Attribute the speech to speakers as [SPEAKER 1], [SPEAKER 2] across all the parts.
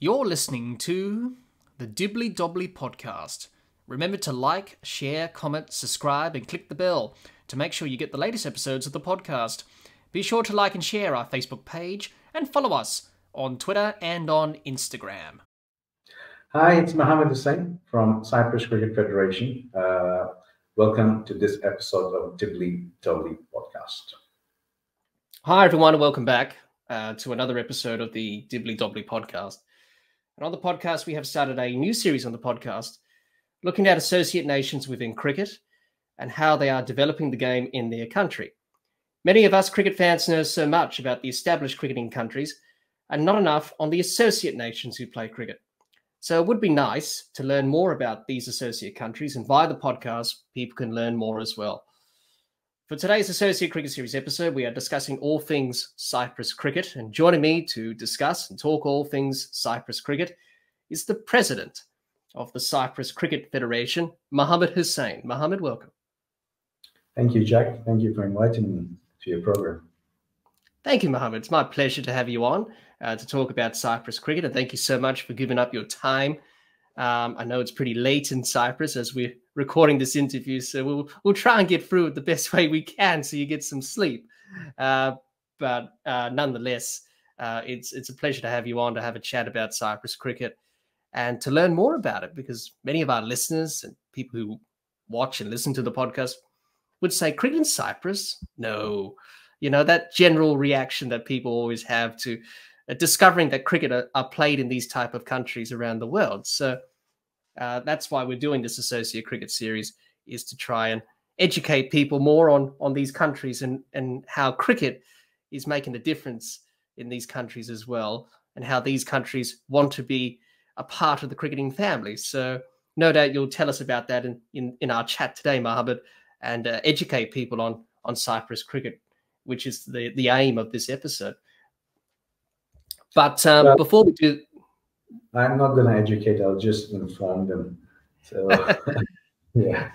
[SPEAKER 1] You're listening to the Dibbly Dobbly podcast. Remember to like, share, comment, subscribe, and click the bell to make sure you get the latest episodes of the podcast. Be sure to like and share our Facebook page and follow us on Twitter and on Instagram.
[SPEAKER 2] Hi, it's Muhammad Husain from Cyprus Cricket Federation. Uh, welcome to this episode of Dibbly Dobbly podcast.
[SPEAKER 1] Hi, everyone, and welcome back uh, to another episode of the Dibbly Dobbly podcast. And on the podcast, we have started a new series on the podcast looking at associate nations within cricket and how they are developing the game in their country. Many of us cricket fans know so much about the established cricketing countries and not enough on the associate nations who play cricket. So it would be nice to learn more about these associate countries, and via the podcast, people can learn more as well. For today's Associate Cricket Series episode, we are discussing all things Cyprus cricket. And joining me to discuss and talk all things Cyprus cricket is the president of the Cyprus Cricket Federation, Muhammad Husain. Muhammad, welcome.
[SPEAKER 2] Thank you, Jack. Thank you for inviting me to your program.
[SPEAKER 1] Thank you, Muhammad. It's my pleasure to have you on uh, to talk about Cyprus cricket. And thank you so much for giving up your time. Um, I know it's pretty late in Cyprus as we're recording this interview, so we'll we'll try and get through it the best way we can, so you get some sleep. Uh, but uh, nonetheless, uh, it's it's a pleasure to have you on to have a chat about Cyprus cricket and to learn more about it, because many of our listeners and people who watch and listen to the podcast would say cricket in Cyprus, no, you know that general reaction that people always have to uh, discovering that cricket are, are, played in these type of countries around the world. So uh, that's why we're doing this associate cricket series is to try and educate people more on on these countries and and how cricket is making a difference in these countries as well and how these countries want to be a part of the cricketing family. So no doubt you'll tell us about that in in, in our chat today Muhammad and uh, educate people on on Cyprus cricket which is the the aim of this episode. But um, well, before we do
[SPEAKER 2] I'm not going to educate. I'll just inform them. So, yeah.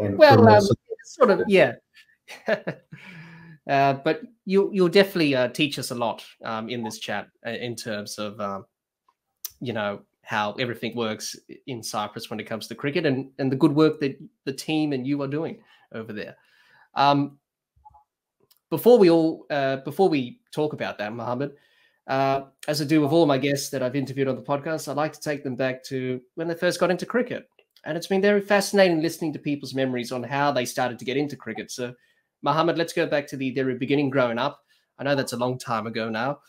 [SPEAKER 1] And well, um, sort of, yeah. uh, but you you'll definitely uh, teach us a lot um, in this chat uh, in terms of um, you know how everything works in Cyprus when it comes to cricket and and the good work that the team and you are doing over there. Um, before we all uh, before we talk about that, Muhammad, uh, as I do with all my guests that I've interviewed on the podcast, I like to take them back to when they first got into cricket. And it's been very fascinating listening to people's memories on how they started to get into cricket. So, Muhammad, let's go back to the very beginning growing up. I know that's a long time ago now.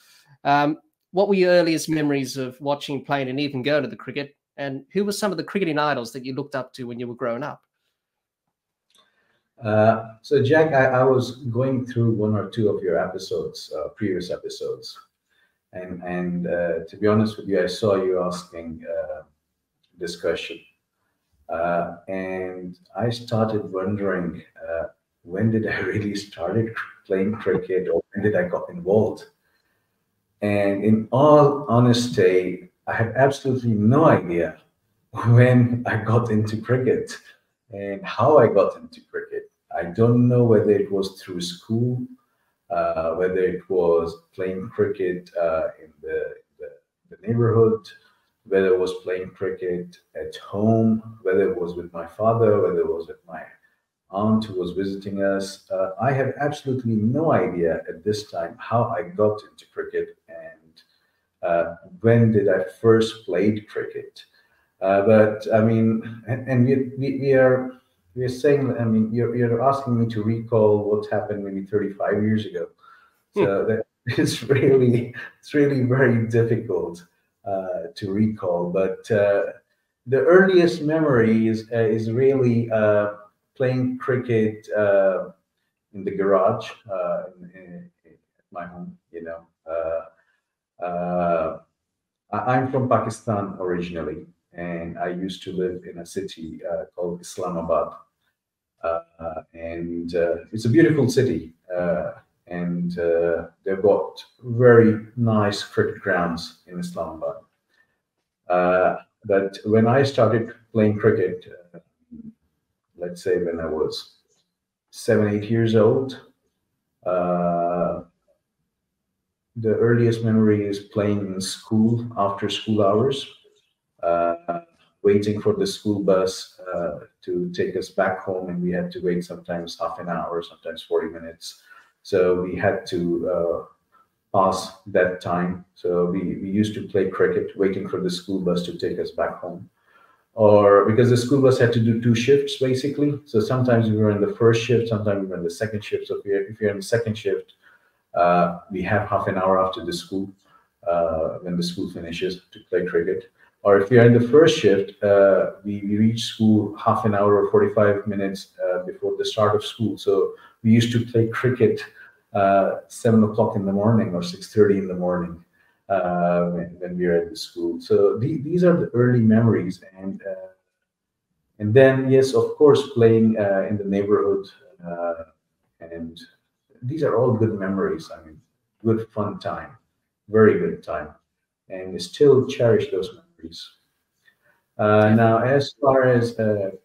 [SPEAKER 1] Um, what were your earliest memories of watching, playing, and even going to the cricket? And who were some of the cricketing idols that you looked up to when you were growing up?
[SPEAKER 2] Uh, so, Jack, I, I, was going through one or two of your episodes, uh, previous episodes, and and uh, to be honest with you, I saw you asking uh, this question, uh, and I started wondering uh, when did I really started playing cricket, or when did I got involved? And in all honesty, I have absolutely no idea when I got into cricket and how I got into cricket. I don't know whether it was through school uh, whether it was playing cricket uh, in the, the, the, neighborhood, whether it was playing cricket at home, whether it was with my father, whether it was with my aunt who was visiting us. Uh, I have absolutely no idea at this time how I got into cricket and uh, when did I first played cricket. Uh, but I mean, and, and we, we, we are we're saying, I mean, you're, you're asking me to recall what happened maybe 35 years ago. Hmm. So that it's really, it's really very difficult uh, to recall. But uh, the earliest memory is, uh, is really uh, playing cricket uh, in the garage uh, in, in, my home, you know. I'm from Pakistan originally, and I used to live in a city called Islamabad and uh, it's a beautiful city. Uh, and they've got very nice cricket grounds in Islamabad. but when I started playing cricket, let's say when I was seven, eight years old, uh, the earliest memory is playing in school after school hours, uh, waiting for the school bus uh, to take us back home, and we had to wait sometimes half an hour, sometimes 40 minutes. So we had to uh, pass that time. So we, we used to play cricket, waiting for the school bus to take us back home. Or because the school bus had to do two shifts basically. So sometimes we were in the first shift, sometimes we were in the second shift. So if you're, if you're in the second shift, uh, we have half an hour after the school uh, when the school finishes to play cricket. Or if you're in the first shift, uh, we, we reach school half an hour or 45 minutes uh, before the start of school. So we used to play cricket uh, seven o'clock in the morning or 6.30 in the morning uh, when, when, we were at the school. So the, these are the early memories. And uh, and then, yes, of course, playing uh, in the neighborhood. And these are all good memories. I mean, good fun time, very good time. And still cherish those memories. Uh, now, as far as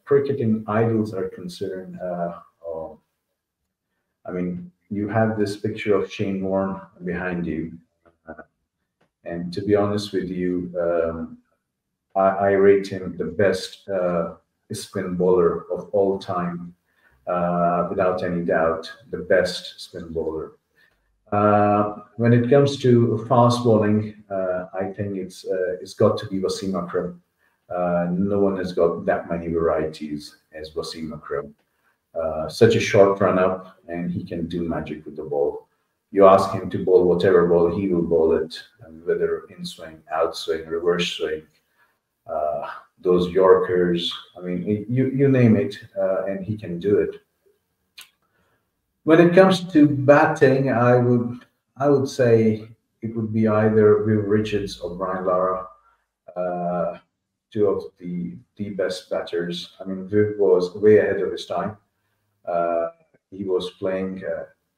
[SPEAKER 2] cricketing idols are concerned, oh, I mean, you have this picture of Shane Warne behind you. Uh, and to be honest with you, um, I, I, rate him the best uh, spin bowler of all time, uh, without any doubt, the best spin bowler. Uh, when it comes to fast bowling, uh, I think it's uh, it's got to be Wasim Akram. no one has got that many varieties as Wasim Akram. Such a short run up, and he can do magic with the ball. You ask him to bowl whatever ball, he will bowl it, whether in swing, out swing, reverse swing, uh, those Yorkers. I mean, you you name it, uh, and he can do it. When it comes to batting, I would I would say it would be either Viv Richards or Brian Lara. Uh, two of the the best batters. I mean, Viv was way ahead of his time. Uh, he was playing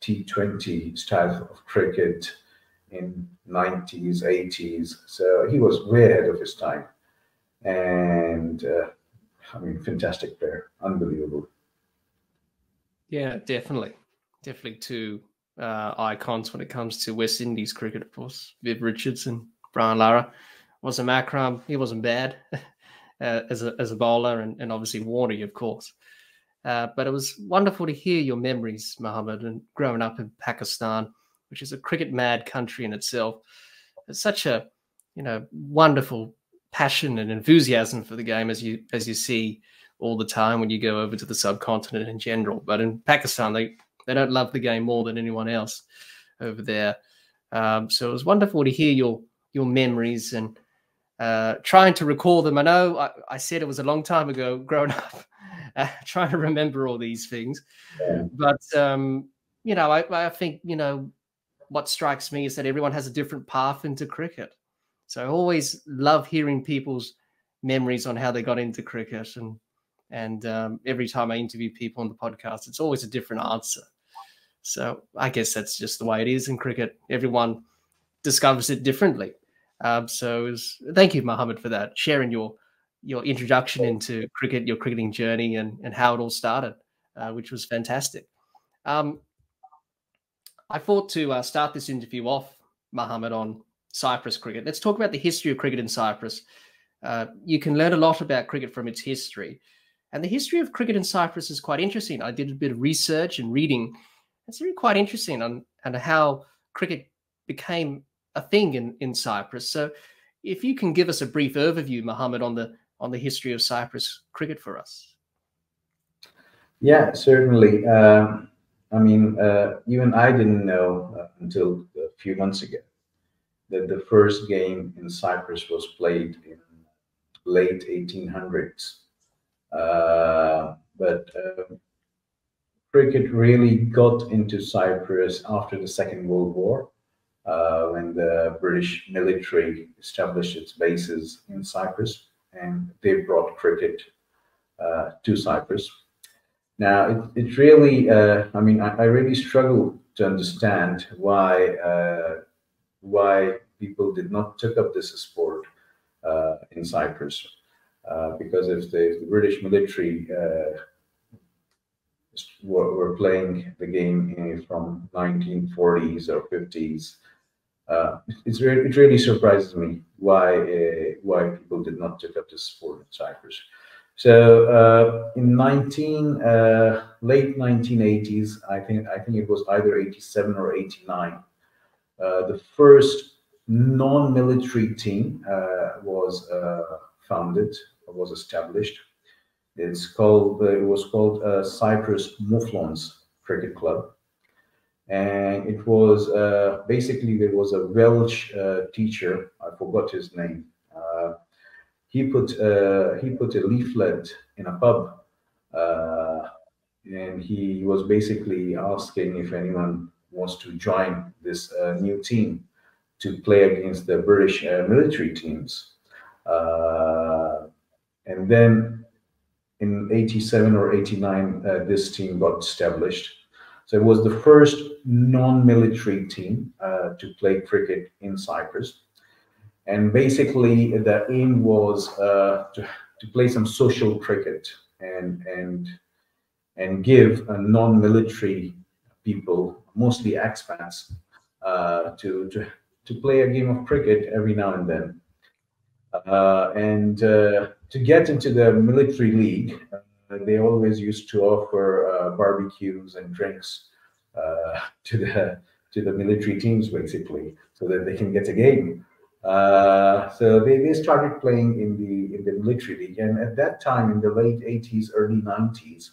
[SPEAKER 2] T20 style of cricket in 90s, 80s. So he was way ahead of his time. And uh, I mean, fantastic player, unbelievable.
[SPEAKER 1] Yeah, definitely. Definitely two uh, icons when it comes to West Indies cricket, of course. Viv Richardson, Brian Lara. Wasim Akram, he wasn't bad uh, as, a, as a bowler, and, and obviously Warney, of course. Uh, but it was wonderful to hear your memories, Muhammad, and growing up in Pakistan, which is a cricket mad country in itself. It's such a, you know, wonderful passion and enthusiasm for the game as you as you see all the time when you go over to the subcontinent in general. But in Pakistan, they they don't love the game more than anyone else over there. Um, so it was wonderful to hear your your memories and uh, trying to recall them. I know I, I, said it was a long time ago growing up, uh, trying to remember all these things. Yeah. But um, you know, I, I think you know what strikes me is that everyone has a different path into cricket. So I always love hearing people's memories on how they got into cricket, and and um, every time I interview people on the podcast, it's always a different answer. So I guess that's just the way it is in cricket. Everyone discovers it differently. Um, so was, thank you, Muhammad, for that, sharing your your introduction into cricket, your cricketing journey, and and how it all started, uh, which was fantastic. Um, I thought to uh, start this interview off, Muhammad, on Cyprus cricket. Let's talk about the history of cricket in Cyprus. Uh, you can learn a lot about cricket from its history. And the history of cricket in Cyprus is quite interesting. I did a bit of research and reading. It's really quite interesting on, on how cricket became a thing in, in Cyprus. So if you can give us a brief overview, Muhammad, on the on the history of Cyprus cricket for us.
[SPEAKER 2] Yeah, certainly. Um, I mean, uh, even I didn't know uh, until a few months ago that the first game in Cyprus was played in late 1800s. Uh, but uh, cricket really got into Cyprus after the Second World War uh, when the British military established its bases in Cyprus, and they brought cricket uh, to Cyprus. Now, it, it really, uh, I mean, I, I, really struggle to understand why uh, why people did not take up this sport uh, in Cyprus, uh, because if the, if the, British military were, playing the game from 1940s or 50s uh, it's it really surprises me why uh, why people did not take up this sport in Cyprus. So uh, in 19 uh, late 1980s, I think I think it was either 87 or 89. Uh, the first non-military team uh, was founded, was established. It's called it was called Cyprus Mouflons Cricket Club and it was uh, basically there was a Welsh uh, teacher. I forgot his name. Uh, he put uh, he put a leaflet in a pub, uh, and he was basically asking if anyone wants to join this uh, new team to play against the British military teams. and then in 87 or 89, this team got established so it was the first non-military team uh, to play cricket in Cyprus. And basically the aim was uh, to, to play some social cricket and, and, and give a non-military people, mostly expats, uh, to, to, to play a game of cricket every now and then. Uh, and uh, to get into the military league, they always used to offer uh, barbecues and drinks uh, to the to the military teams basically, so that they can get a game. Uh, so they, they started playing in the in the military league, and at that time, in the late 80s, early 90s,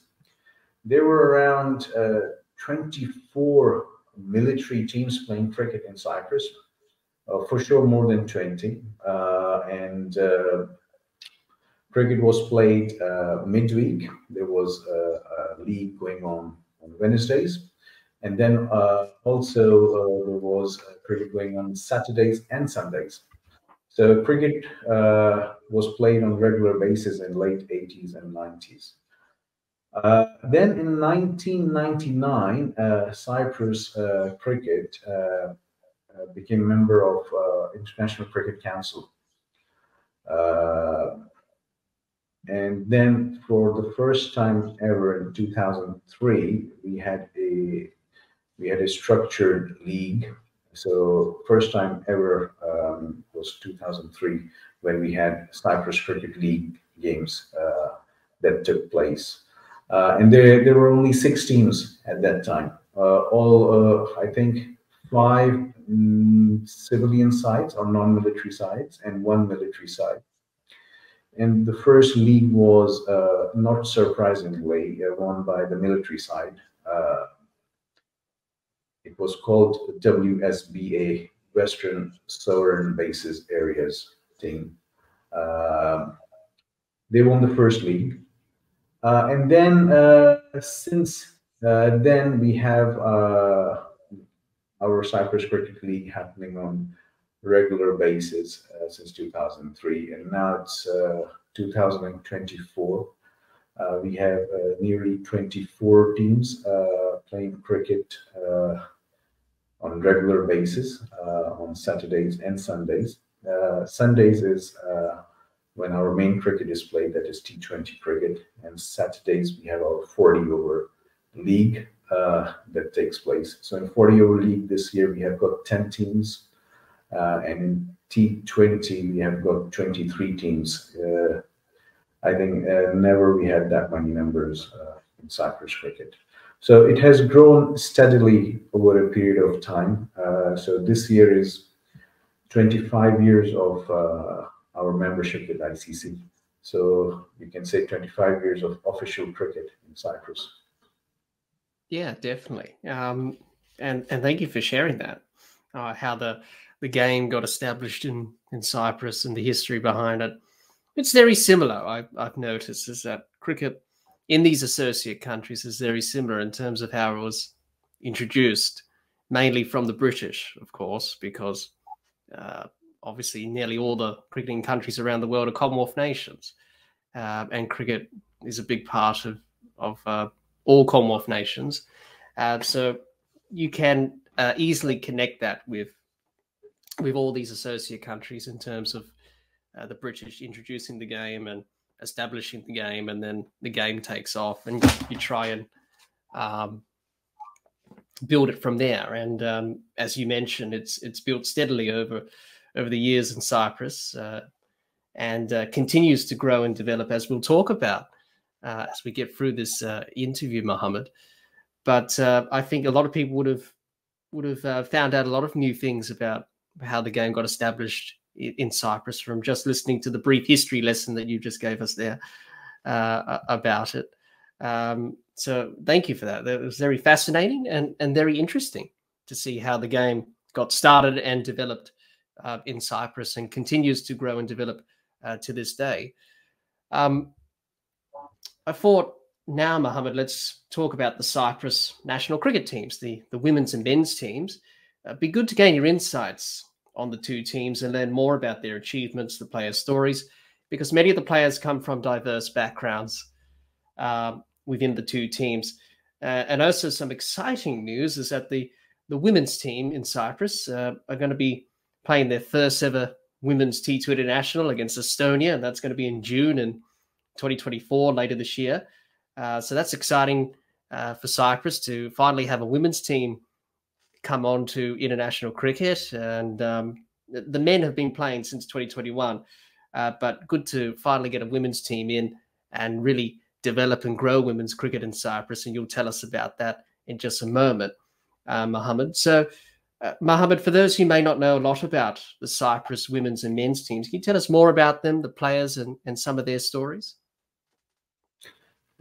[SPEAKER 2] there were around uh, 24 military teams playing cricket in Cyprus. Uh, for sure, more than 20, uh, and Cricket was played uh, midweek. There was a, a, league going on on Wednesdays. And then uh, also uh, there was cricket going on Saturdays and Sundays. So cricket uh, was played on regular basis in late 80s and 90s. Uh, then in 1999, uh, Cyprus cricket became a member of International Cricket Council. And then for the first time ever in 2003, we had a we had a structured league. So first time ever um, was 2003 when we had Cyprus Cricket League games uh, that took place. Uh, and there, there were only six teams at that time. Uh, all, uh, I think, five mm, civilian sides or non-military sides and one military side. And the first league was, uh, not surprisingly, uh, won by the military side. Uh, it was called WSBA, Western Sovereign Bases Areas team. Um, they won the first league. Uh, and then, uh, since uh, then, we have our Cyprus Cricket League happening on regular basis uh, since 2003, and now it's uh, 2024. Uh, we have nearly 24 teams playing cricket on regular basis on Saturdays and Sundays. Sundays is when our main cricket is played, that is T20 cricket, and Saturdays we have our 40 over league uh, that takes place. So in 40 over league this year, we have got 10 teams uh, and in T20, we have got 23 teams. Uh, I think uh, never we had that many members in Cyprus cricket. So it has grown steadily over a period of time. so this year is 25 years of our membership with ICC. So you can say 25 years of official cricket in Cyprus.
[SPEAKER 1] Yeah, definitely. Um, and and thank you for sharing that. Uh, how the the game got established in, in Cyprus and the history behind it. It's very similar, I, I've noticed, is that cricket in these associate countries is very similar in terms of how it was introduced, mainly from the British, of course, because uh, obviously nearly all the cricketing countries around the world are Commonwealth nations. Uh, and cricket is a big part of, of uh, all Commonwealth nations. Uh, so you can uh, easily connect that with with all these associate countries in terms of uh, the British introducing the game and establishing the game, and then the game takes off, and you try and um, build it from there. And um, as you mentioned, it's it's built steadily over over the years in Cyprus uh, and uh, continues to grow and develop, as we'll talk about uh, as we get through this uh, interview, Muhammad. But uh, I think a lot of people would have would have found out a lot of new things about how the game got established in Cyprus from just listening to the brief history lesson that you just gave us there about it. Um, so thank you for that. That was very fascinating and, and very interesting to see how the game got started and developed uh, in Cyprus and continues to grow and develop uh, to this day. Um, I thought now, Muhammad, let's talk about the Cyprus national cricket teams, the, the women's and men's teams. Be good to gain your insights on the two teams and learn more about their achievements, the players' stories, because many of the players come from diverse backgrounds. Um, within the two teams. Uh, and also, some exciting news is that the, the women's team in Cyprus uh, are going to be playing their first ever women's T2 International against Estonia, and that's going to be in June in 2024, later this year. Uh, so that's exciting uh, for Cyprus to finally have a women's team come on to international cricket. And um, the men have been playing since 2021, uh, but good to finally get a women's team in and really develop and grow women's cricket in Cyprus, and you'll tell us about that in just a moment, uh, Muhammad. So, uh, Muhammad, for those who may not know a lot about the Cyprus women's and men's teams, can you tell us more about them, the players, and, and some of their stories?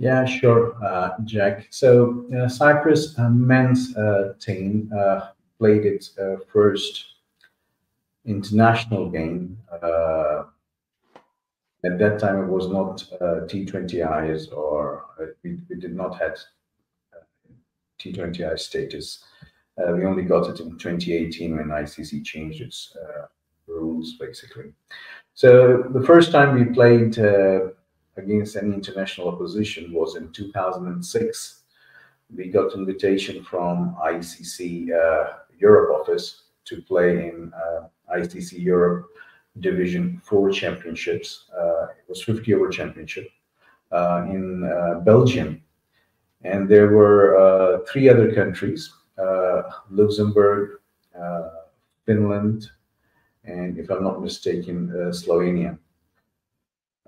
[SPEAKER 2] Yeah, sure, uh, Jack. So, uh, Cyprus uh, men's team played its first international game at that time, it was not uh, T20Is or we, we did not have uh, T20I status. Uh, we only got it in 2018 when ICC changed its uh, rules, basically. So the first time we played uh, against any international opposition was in 2006. We got invitation from ICC Europe office to play in ICC Europe Division Four championships. Uh, it was 50 over championship uh, in uh, Belgium, and there were three other countries: Luxembourg, Finland, and if I'm not mistaken, Slovenia.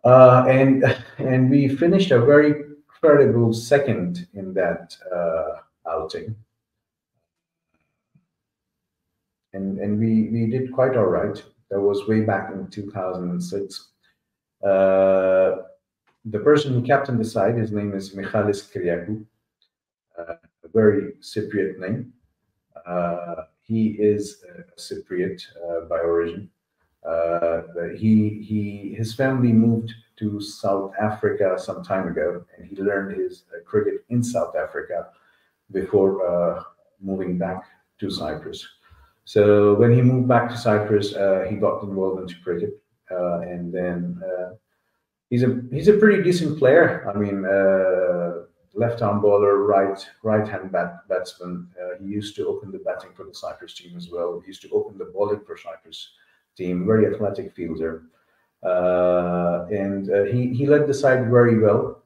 [SPEAKER 2] Uh, and and we finished a very credible second in that uh, outing, and and we we did quite all right. That was way back in 2006. Uh, the person who captained the side, his name is Michalis Kyriakou, uh, a very Cypriot name. Uh, he is a Cypriot by origin. Uh, he he his family moved to South Africa some time ago, and he learned his uh, cricket in South Africa before moving back to Cyprus. So when he moved back to Cyprus, uh, he got involved into cricket, uh, and then uh, he's a he's a pretty decent player. I mean, uh, left-arm bowler, right right-hand bat, batsman. Uh, he used to open the batting for the Cyprus team as well. He used to open the bowling for Cyprus team. Very athletic fielder, uh, and he he led the side very well.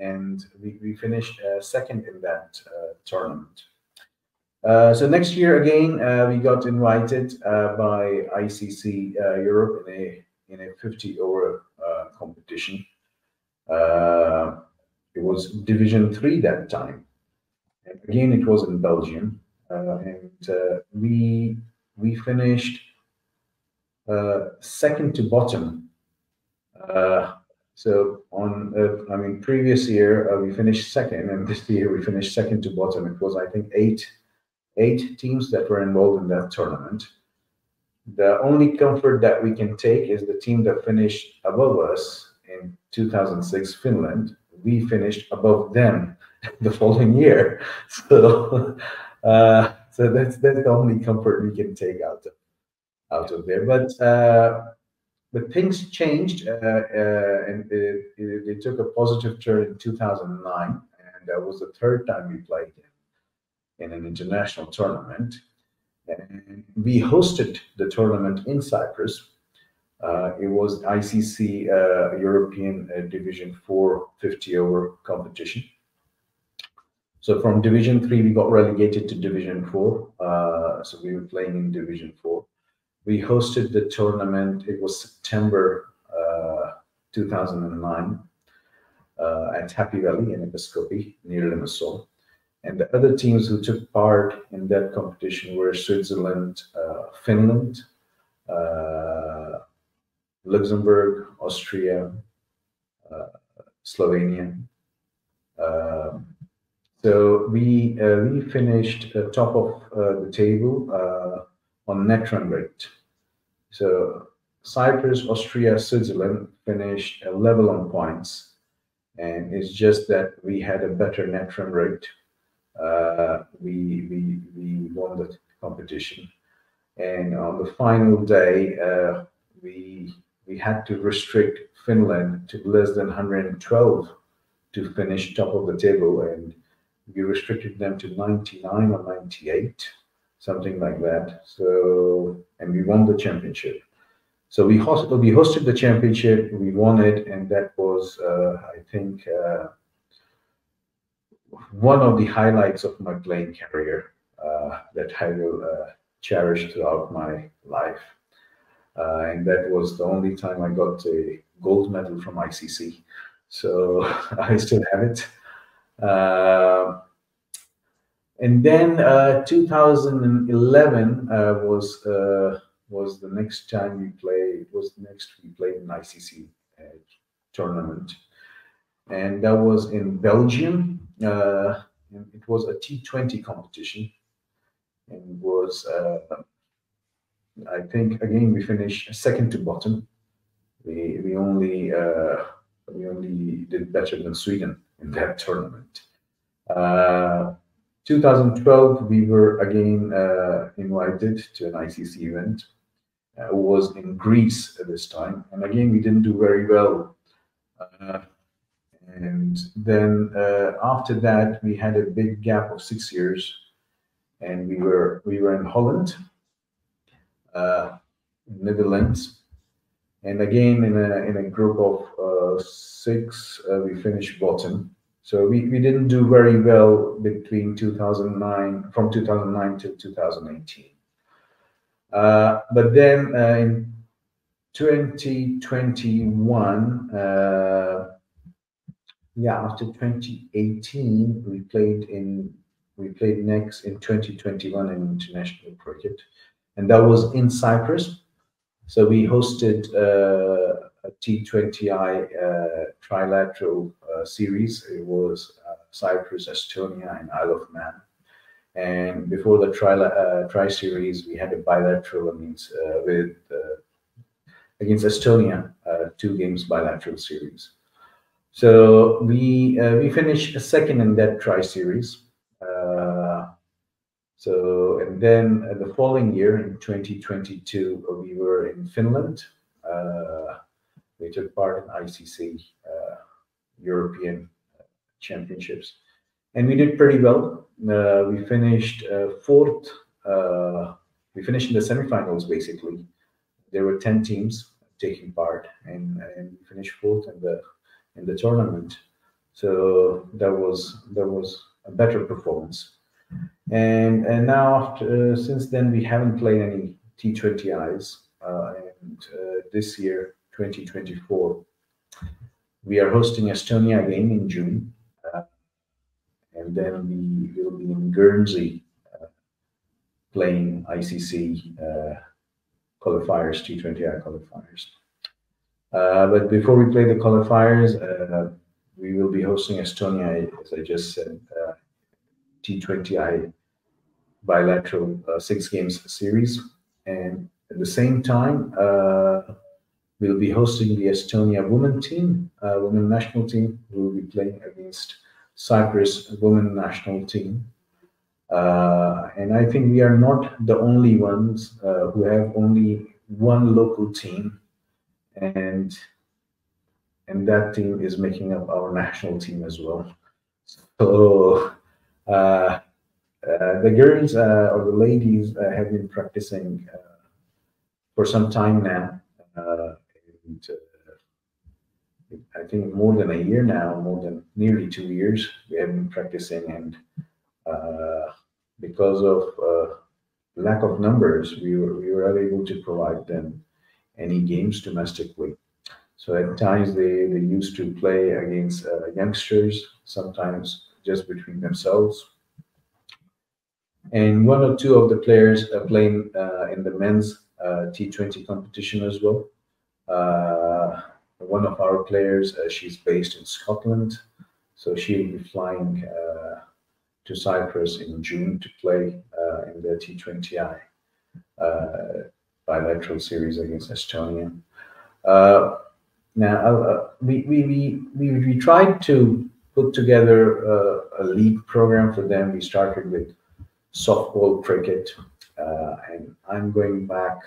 [SPEAKER 2] and we, we finished second in that tournament. Uh, so next year again, uh, we got invited uh, by ICC uh, Europe in a in a 50 over uh, competition. it was Division Three that time. And again, it was in Belgium, and we we finished second to bottom. So on, uh, I mean, previous year uh, we finished second, and this year we finished second to bottom. It was, I think, eight eight teams that were involved in that tournament. The only comfort that we can take is the team that finished above us in 2006, Finland. We finished above them the following year. So, uh, so that's that's the only comfort we can take out of out of there. But uh, but things changed, uh, uh and it, it, it, took a positive turn in 2009, and that was the third time we played in an international tournament. And we hosted the tournament in Cyprus. Uh, it was ICC uh, European uh, Division 4 50 over competition. So from Division Three, we got relegated to Division Four. Uh, so we were playing in Division Four. We hosted the tournament. It was September uh, 2009 uh, at Happy Valley in Episkopi near Limassol. And the other teams who took part in that competition were Switzerland, uh, Finland, uh, Luxembourg, Austria, uh, Slovenia. Um, so we uh, we finished uh, top of uh, the table on net run rate. So Cyprus, Austria, Switzerland finished level on points, and it's just that we had a better net run rate. Uh, we we we won the competition, and on the final day, uh, we we had to restrict Finland to less than 112 to finish top of the table, and we restricted them to 99 or 98, something like that. So, and we won the championship. So we hosted, we hosted the championship, we won it, and that was, uh, I think, uh, one of the highlights of my playing career uh, that I will uh, cherish throughout my life. Uh, and that was the only time I got a gold medal from ICC. So I still have it. Uh, and then uh, 2011 uh, was uh, was the next time we played. Was the next we played an ICC uh, tournament, and that was in Belgium. it was a T20 competition, and was I think again we finished second to bottom. We we only uh, we only did better than Sweden in that tournament. Uh, 2012 we were again uh, invited to an ICC event. Uh, was in Greece at this time, and again we didn't do very well. Uh, and then uh, after that we had a big gap of six years, and we were we were in Holland uh, Netherlands. And again, in a, in a group of uh, six, we finished bottom. So we, we didn't do very well between 2009, from 2009 to 2018. Uh, but then uh, in 2021, uh, yeah, after 2018, we played in we played next in 2021 in international cricket and that was in Cyprus. So we hosted uh, T20I uh, trilateral uh, series. It was uh, Cyprus, Estonia, and Isle of Man. And before the tri, uh, tri series, we had a bilateral means uh, with against Estonia, two games bilateral series. So we we finished second in that tri series. So, and then uh, the following year in 2022, uh, we were in Finland. Uh, we took part in ICC uh, European Championships, and we did pretty well. Uh, we finished uh, fourth. we finished in the semifinals. Basically, there were 10 teams taking part, and, and we finished fourth in the in the tournament. So that was that was a better performance and and now after, uh, since then we haven't played any T20Is. Uh, and uh, this year, 2024, we are hosting Estonia again in June, uh, and then we will be in Guernsey uh, playing ICC uh, qualifiers, T20I qualifiers. but before we play the qualifiers, we will be hosting Estonia, as I just said, T20I bilateral uh, six games series. And at the same time, uh, we'll be hosting the Estonia women team, uh, women national team, who will be playing against Cyprus women national team. Uh, and I think we are not the only ones uh, who have only one local team, and and that team is making up our national team as well. So uh, uh, the girls uh, or the ladies have been practicing for some time now. And, I think more than a year now, more than nearly two years, we have been practicing, and uh, because of uh, lack of numbers, we were we were unable to provide them any games domestically. So at times they, they used to play against uh, youngsters, sometimes just between themselves. And one or two of the players are playing uh, in the men's uh, T20 competition as well. Uh, one of our players, uh, she's based in Scotland, so she'll be flying uh, to Cyprus in June to play in the T20I bilateral series against Estonia. Now, uh, we, we, we, we, tried to put together uh, a league program for them. We started with softball, cricket, uh, and I'm going back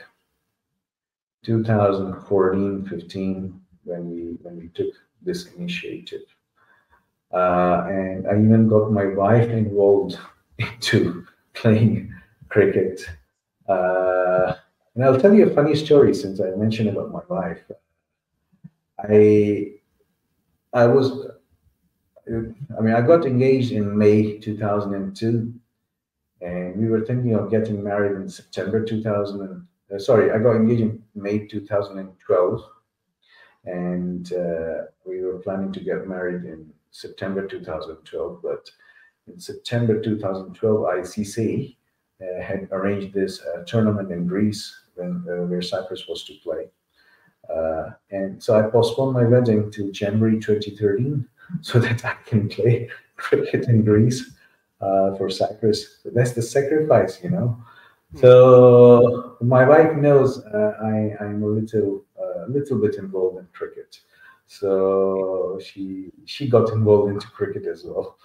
[SPEAKER 2] 2014, 15 when we when we took this initiative. Uh, and I even got my wife involved into playing cricket. Uh, and I'll tell you a funny story since I mentioned about my wife. I I was I mean I got engaged in May 2002 and we were thinking of getting married in September 2000 and, uh, sorry I got engaged in May 2012 and uh, we were planning to get married in September 2012 but in September 2012 ICC uh, had arranged this uh, tournament in Greece when uh, where Cyprus was to play. Uh, and so I postponed my wedding to January 2013 so that I can play cricket in Greece for Cyprus. That's the sacrifice, you know. Hmm. So my wife knows uh, I, I'm a little, uh, little bit involved in cricket. So she she got involved into cricket as well.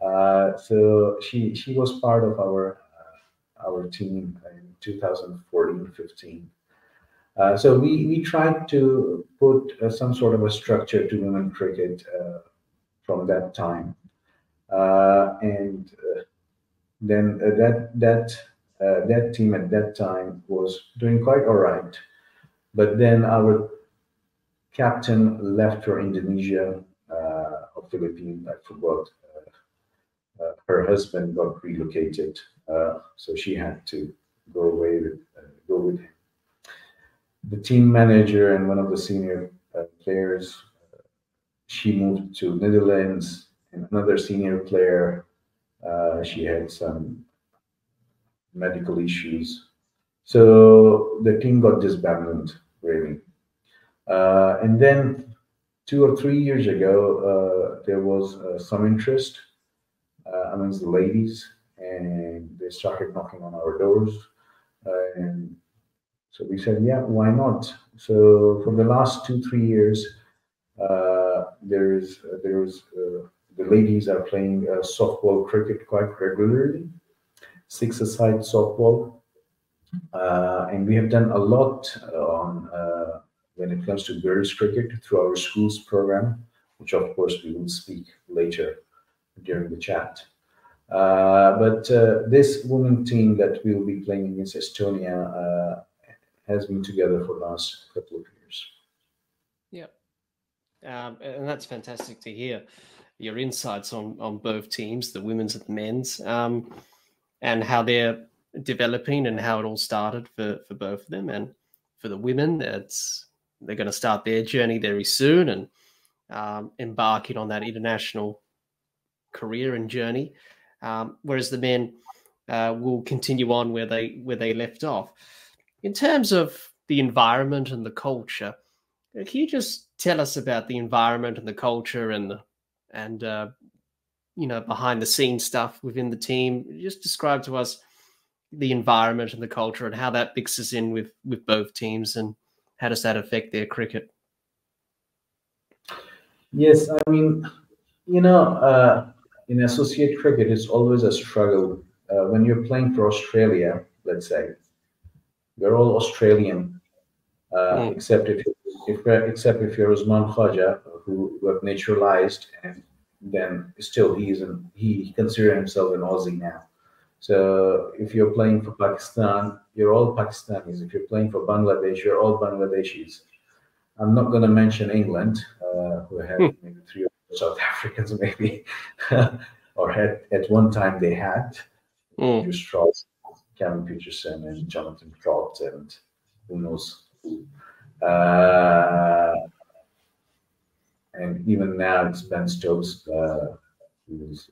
[SPEAKER 2] Uh, so she she was part of our our team in 2014-15. Uh, so we, we tried to put uh, some sort of a structure to women cricket uh, from that time. Uh, and uh, then uh, that, that, that team at that time was doing quite all right. But then our captain left for Indonesia or Philippines, I forgot. her husband got relocated uh, so she had to go away with uh, go with him. The team manager and one of the senior uh, players, uh, she moved to Netherlands, and another senior player, uh, she had some medical issues. So the team got disbanded, really. and then two or three years ago, there was some interest amongst the ladies and they started knocking on our doors. Uh, and so we said, yeah, why not? So for the last two, three years, uh, there is uh, there is uh, the ladies are playing uh, softball cricket quite regularly, six-a-side softball, uh, and we have done a lot on when it comes to girls cricket through our schools program, which of course we will speak later during the chat. Uh, but uh, this women team that we will be playing against Estonia uh, has been together for the last couple of years.
[SPEAKER 1] Yeah, um, and that's fantastic to hear your insights on on both teams, the women's and the men's, um, and how they're developing and how it all started for for both of them. And for the women, it's they're going to start their journey very soon and um, embarking on that international career and journey um, whereas the men uh, will continue on where they where they left off. In terms of the environment and the culture, can you just tell us about the environment and the culture and the, and uh, you know behind the scenes stuff within the team? Just describe to us the environment and the culture and how that mixes in with with both teams and how does that affect their cricket?
[SPEAKER 2] Yes, I mean, you know, uh, in associate cricket, it's always a struggle. Uh, when you're playing for Australia, let's say, you're all Australian, uh, mm. except if, if except if you're Usman Khawaja, who, who have naturalized, and then still he's an, he considers himself an Aussie now. So if you're playing for Pakistan, you're all Pakistanis. If you're playing for Bangladesh, you're all Bangladeshis. I'm not going to mention England. Uh, who had hmm. maybe three South Africans, maybe, or had at one time they had. Mm. Strauss, Kevin Pietersen, and Jonathan Trott, and who knows who. Uh, and even now it's Ben Stokes, uh, who's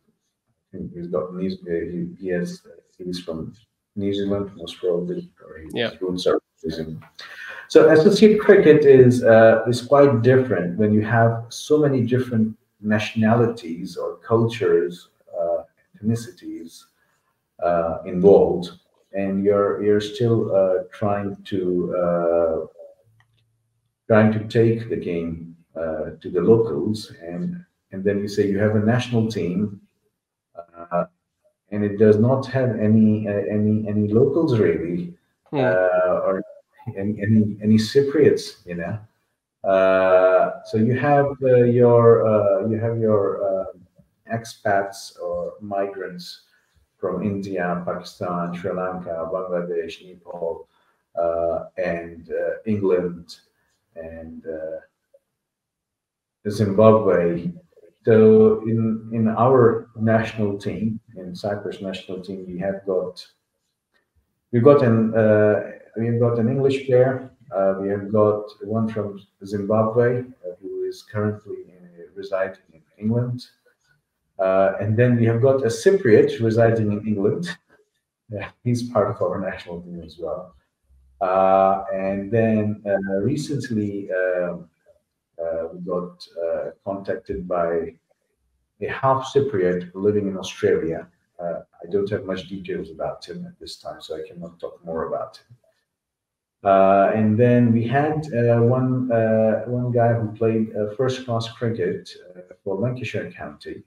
[SPEAKER 2] he's got he's, he, he has he's from New Zealand most probably, or yeah. roots are so associate cricket is uh, is quite different when you have so many different nationalities or cultures, uh, ethnicities uh, involved, and you're you're still uh, trying to uh, trying to take the game uh, to the locals, and and then you say you have a national team, and it does not have any any any locals really. Hmm. or any any, any Cypriots, you know. Uh, so you have uh, your uh, you have your expats or migrants from India, Pakistan, Sri Lanka, Bangladesh, Nepal, uh, and uh, England, and uh, Zimbabwe. So in in our national team, in Cyprus national team, we have got we've got an we've got an English player. Uh, we have got one from Zimbabwe uh, who is currently in, residing in England. Uh, and then we have got a Cypriot residing in England. Yeah, he's part of our national team as well. Uh, and then uh, recently um, uh, we got contacted by a half Cypriot living in Australia. I don't have much details about him at this time, so I cannot talk more about him. Uh, and then we had uh, one uh, one guy who played first class cricket for Lancashire County,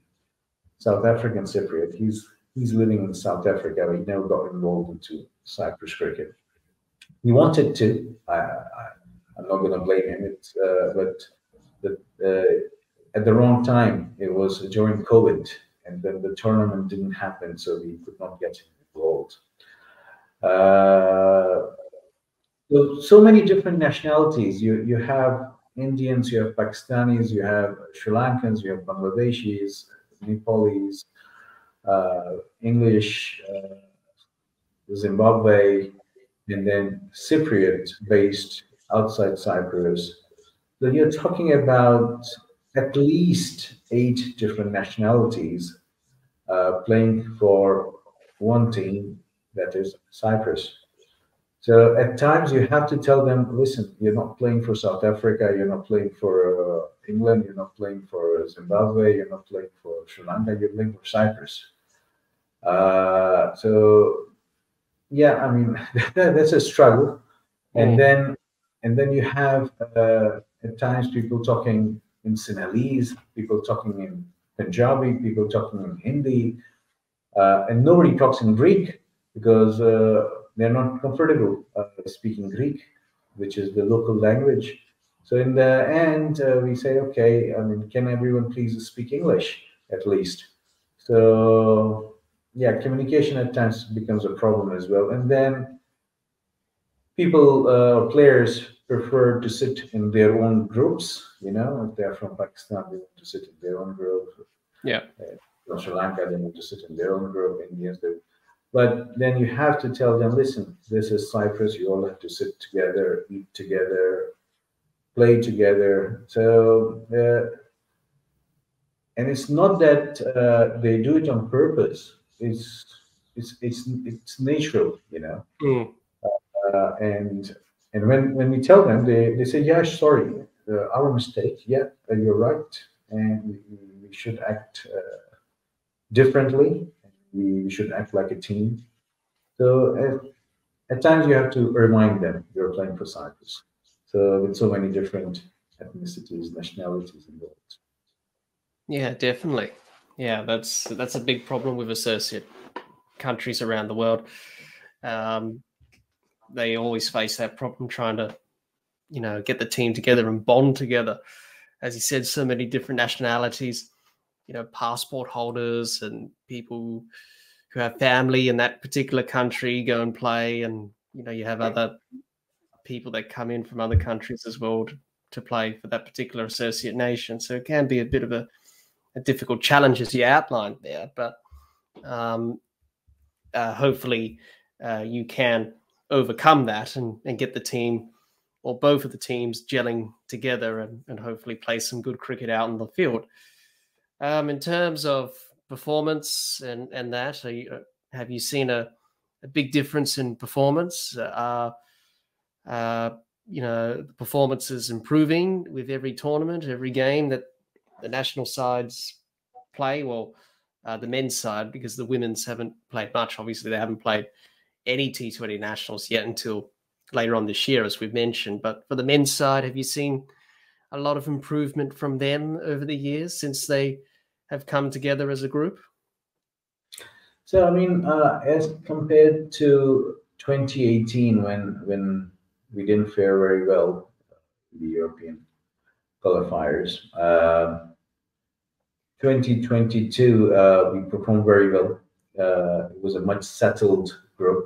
[SPEAKER 2] South African Cypriot. He's he's living in South Africa. But he never got involved into Cyprus cricket. He wanted to. I, am not going to blame him. Uh, but the, uh, at the wrong time. It was during COVID, and then the tournament didn't happen, so we could not get involved. Uh, so, so many different nationalities. You you have Indians, you have Pakistanis, you have Sri Lankans, you have Bangladeshis, Nepalese, uh, English, uh, Zimbabwe, and then Cypriot based outside Cyprus. So you're talking about at least eight different nationalities uh, playing for one team that is Cyprus. So at times you have to tell them, listen, you're not playing for South Africa, you're not playing for uh, England, you're not playing for Zimbabwe, you're not playing for Sri Lanka, you're playing for Cyprus. Uh, so yeah, I mean that's a struggle, and mm. then and then you have uh, at times people talking in Sinhalese, people talking in Punjabi, people talking in Hindi, uh, and nobody talks in Greek because uh, they're not comfortable uh, speaking Greek, which is the local language. So in the end, uh, we say, okay, I mean, can everyone please speak English at least? So yeah, communication at times becomes a problem as well. And then people, uh, players prefer to sit in their own groups. You know, if they're from Pakistan, they want to sit in their own group.
[SPEAKER 1] Yeah.
[SPEAKER 2] Uh, from Sri Lanka, they want to sit in their own group. Indians, they but then you have to tell them, listen, this is Cyprus. You all have to sit together, eat together, play together. So, uh, and it's not that uh, they do it on purpose. It's it's it's it's natural, you know. Mm. Uh, and and when when we tell them, they they say, yeah, sorry, uh, our mistake. Yeah, you're right, and we, we should act uh, differently we should act like a team. So at, at times you have to remind them you're playing for Cyprus. So with so many different ethnicities, nationalities involved.
[SPEAKER 1] Yeah, definitely. Yeah, that's that's a big problem with associate countries around the world. Um, they always face that problem trying to, you know, get the team together and bond together. As you said, so many different nationalities you know passport holders and people who have family in that particular country go and play and you know you have other people that come in from other countries as well to, to play for that particular associate nation. So it can be a bit of a, a difficult challenge as you outlined there. But um, uh, hopefully uh, you can overcome that and, and get the team or both of the teams gelling together and, and hopefully play some good cricket out in the field. Um, in terms of performance and, and that, you, uh, have you seen a, a big difference in performance? Uh, uh, you know, the performance is improving with every tournament, every game that the national sides play. Well, uh, the men's side, because the women's haven't played much. Obviously, they haven't played any T20 nationals yet until later on this year, as we've mentioned. But for the men's side, have you seen a lot of improvement from them over the years since they have come together as a group?
[SPEAKER 2] So, I mean, uh, as compared to 2018, when when we didn't fare very well the European qualifiers. Uh, 2022, uh, we performed very well. Uh, it was a much settled group,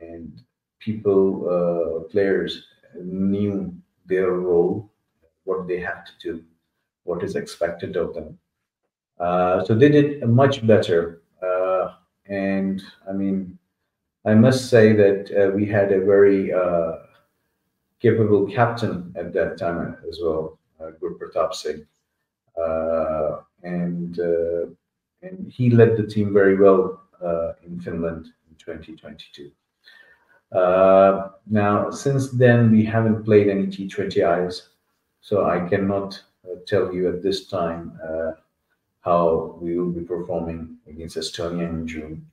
[SPEAKER 2] and people, uh, players knew their role, what they have to do, what is expected of them. Uh, so they did much better. and I mean, I must say that uh, we had a very uh, capable captain at that time as well, uh, Guru Pratap Singh, uh, and uh, and he led the team very well uh, in Finland in 2022. Uh, now, since then, we haven't played any T20Is, so I cannot tell you at this time how we will be performing against Estonia in June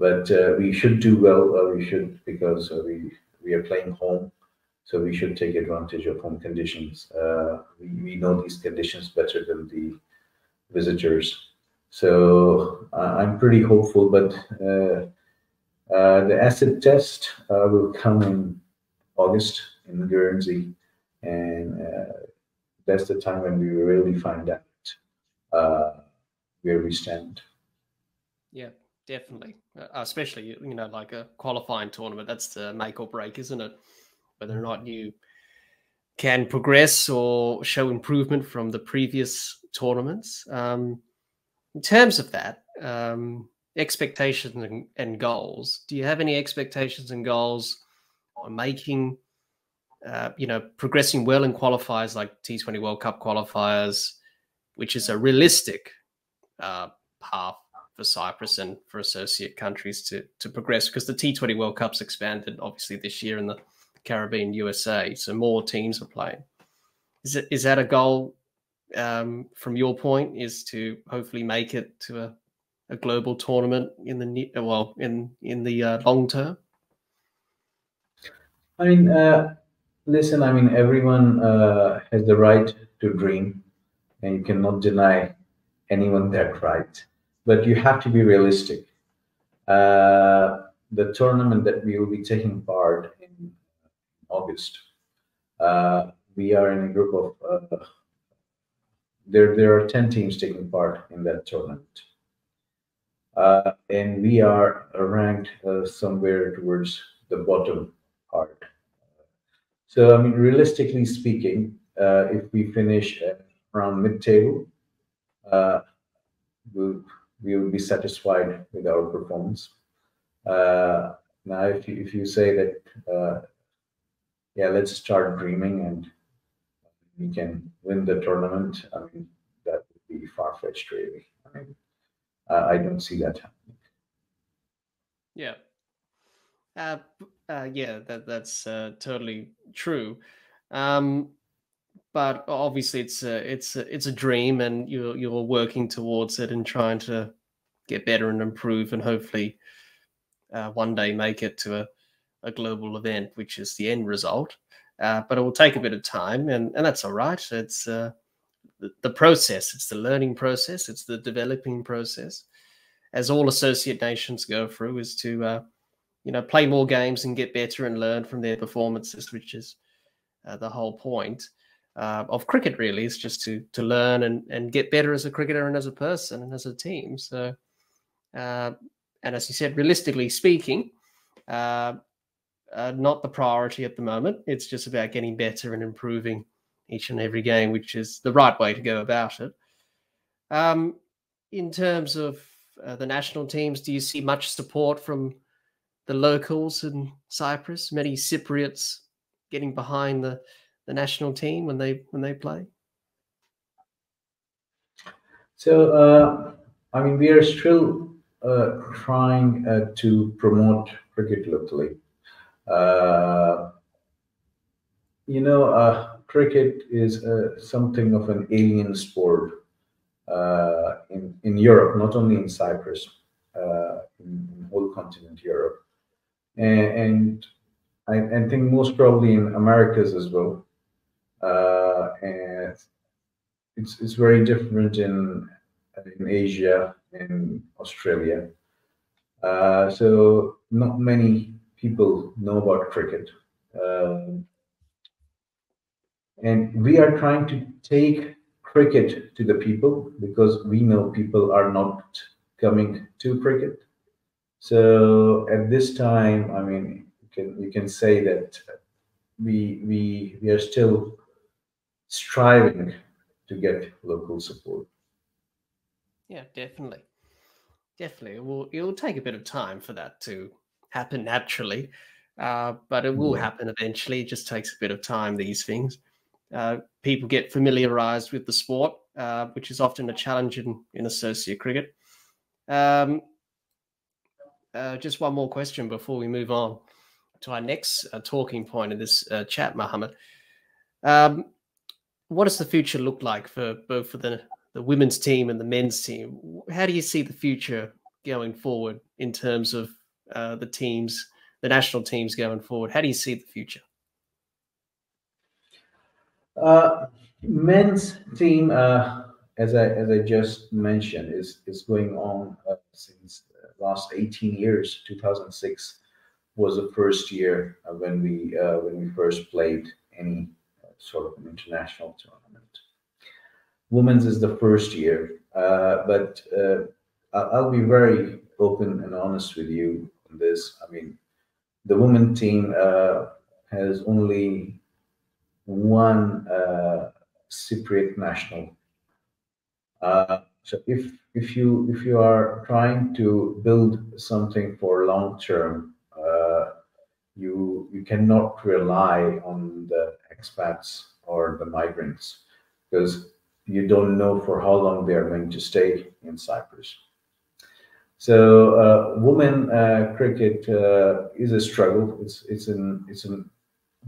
[SPEAKER 2] but uh, we should do well. Uh, we should because uh, we we are playing home, so we should take advantage of home conditions. Uh, we, we know these conditions better than the visitors, so I'm pretty hopeful. But uh, uh, the acid test will come in August in Guernsey, and that's the time when we really find out where we stand.
[SPEAKER 1] Yeah definitely. Uh, especially, you know, like a qualifying tournament, that's the make or break, isn't it? Whether or not you can progress or show improvement from the previous tournaments. Um, in terms of that, um, expectations and, and, goals, do you have any expectations and goals on making, uh, you know, progressing well in qualifiers like T20 World Cup qualifiers, which is a realistic uh, path for Cyprus and for associate countries to to progress because the T20 World Cup's expanded obviously this year in the Caribbean, USA, so more teams are playing. Is it is that a goal um, from your point? Is to hopefully make it to a, a global tournament in the well in in the uh, long term?
[SPEAKER 2] I mean, uh, listen. I mean, everyone uh, has the right to dream, and you cannot deny anyone that right but you have to be realistic. Uh, the tournament that we will be taking part in August, uh, we are in a group of uh, there. There are ten teams taking part in that tournament, uh, and we are ranked uh, somewhere towards the bottom part. So, I mean, realistically speaking, uh, if we finish around mid-table, we'll we will be satisfied with our performance. Uh, now, if you, if you say that, uh, yeah, let's start dreaming and we can win the tournament, I mean, that would be far fetched, really. I mean, uh, I don't see that happening.
[SPEAKER 1] Yeah. Uh, uh, yeah, that that's uh, totally true. Um, but obviously it's a it's a, it's a dream and you're you're working towards it and trying to get better and improve and hopefully uh, one day make it to a, a global event which is the end result uh, but it will take a bit of time and, and that's all right it's the, process. It's the learning process. It's the developing process. As all associate nations go through is to uh, you know play more games and get better and learn from their performances which is uh, the whole point uh, of cricket really is just to to learn and and get better as a cricketer and as a person and as a team. So uh, and as you said realistically speaking uh, uh, not the priority at the moment. It's just about getting better and improving each and every game, which is the right way to go about it. Um, in terms of uh, the national teams, do you see much support from the locals in Cyprus? Many Cypriots getting behind the, the national team when they when they play.
[SPEAKER 2] So, uh, I mean, we are still uh, trying uh, to promote cricket locally. Uh, you know, uh, cricket is uh, something of an alien sport in in Europe, not only in Cyprus, in, in whole continent Europe, and, and I, I, think most probably in Americas as well. and it's it's very different in in Asia, in Australia. Uh, so not many people know about cricket, um, and we are trying to take cricket to the people because we know people are not coming to cricket. So at this time, I mean, you can you can say that we we we are still striving to get local support.
[SPEAKER 1] Yeah, definitely, definitely. It will it'll take a bit of time for that to happen naturally, uh, but it will happen eventually. It just takes a bit of time. These things, uh, people get familiarized with the sport, uh, which is often a challenge in in associate cricket. Um, uh, just one more question before we move on to our next uh, talking point in this uh, chat, Muhammad. Um, what does the future look like for both for the the women's team and the men's team. How do you see the future going forward in terms of uh, the teams, the national teams going forward? How do you see the future?
[SPEAKER 2] Uh, men's team, uh, as I as I just mentioned, is is going on uh, since last 18 years. 2006 was the first year when we uh, when we first played any sort of an international tournament women's is the first year. Uh, but uh, I'll be very open and honest with you on this. I mean, the women team uh, has only one uh, Cypriot national. Uh, so if if you if you are trying to build something for long term, uh, you you cannot rely on the expats or the migrants because you don't know for how long they are going to stay in Cyprus. So uh, women uh, cricket uh, is a struggle. It's it's in it's in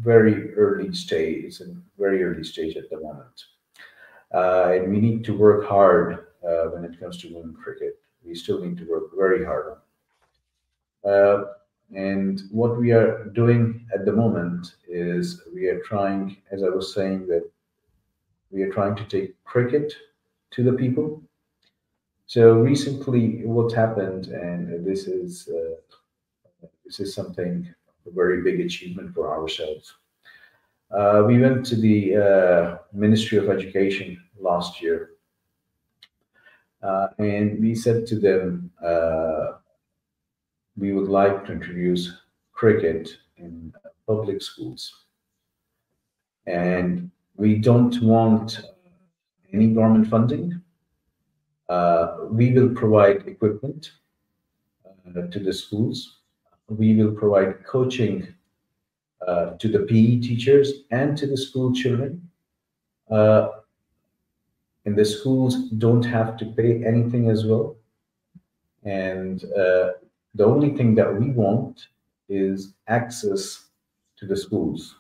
[SPEAKER 2] very early stage. It's a very early stage at the moment, uh, and we need to work hard uh, when it comes to women cricket. We still need to work very hard. Uh, and what we are doing at the moment is we are trying, as I was saying, that we are trying to take cricket to the people. So recently, what happened, and this is uh, this is something a very big achievement for ourselves. Uh, we went to the uh, Ministry of Education last year, uh, and we said to them, uh, we would like to introduce cricket in public schools. And we don't want any government funding. Uh, we will provide equipment uh, to the schools. We will provide coaching uh, to the PE teachers and to the school children. Uh, and the schools don't have to pay anything as well. And uh, the only thing that we want is access to the schools.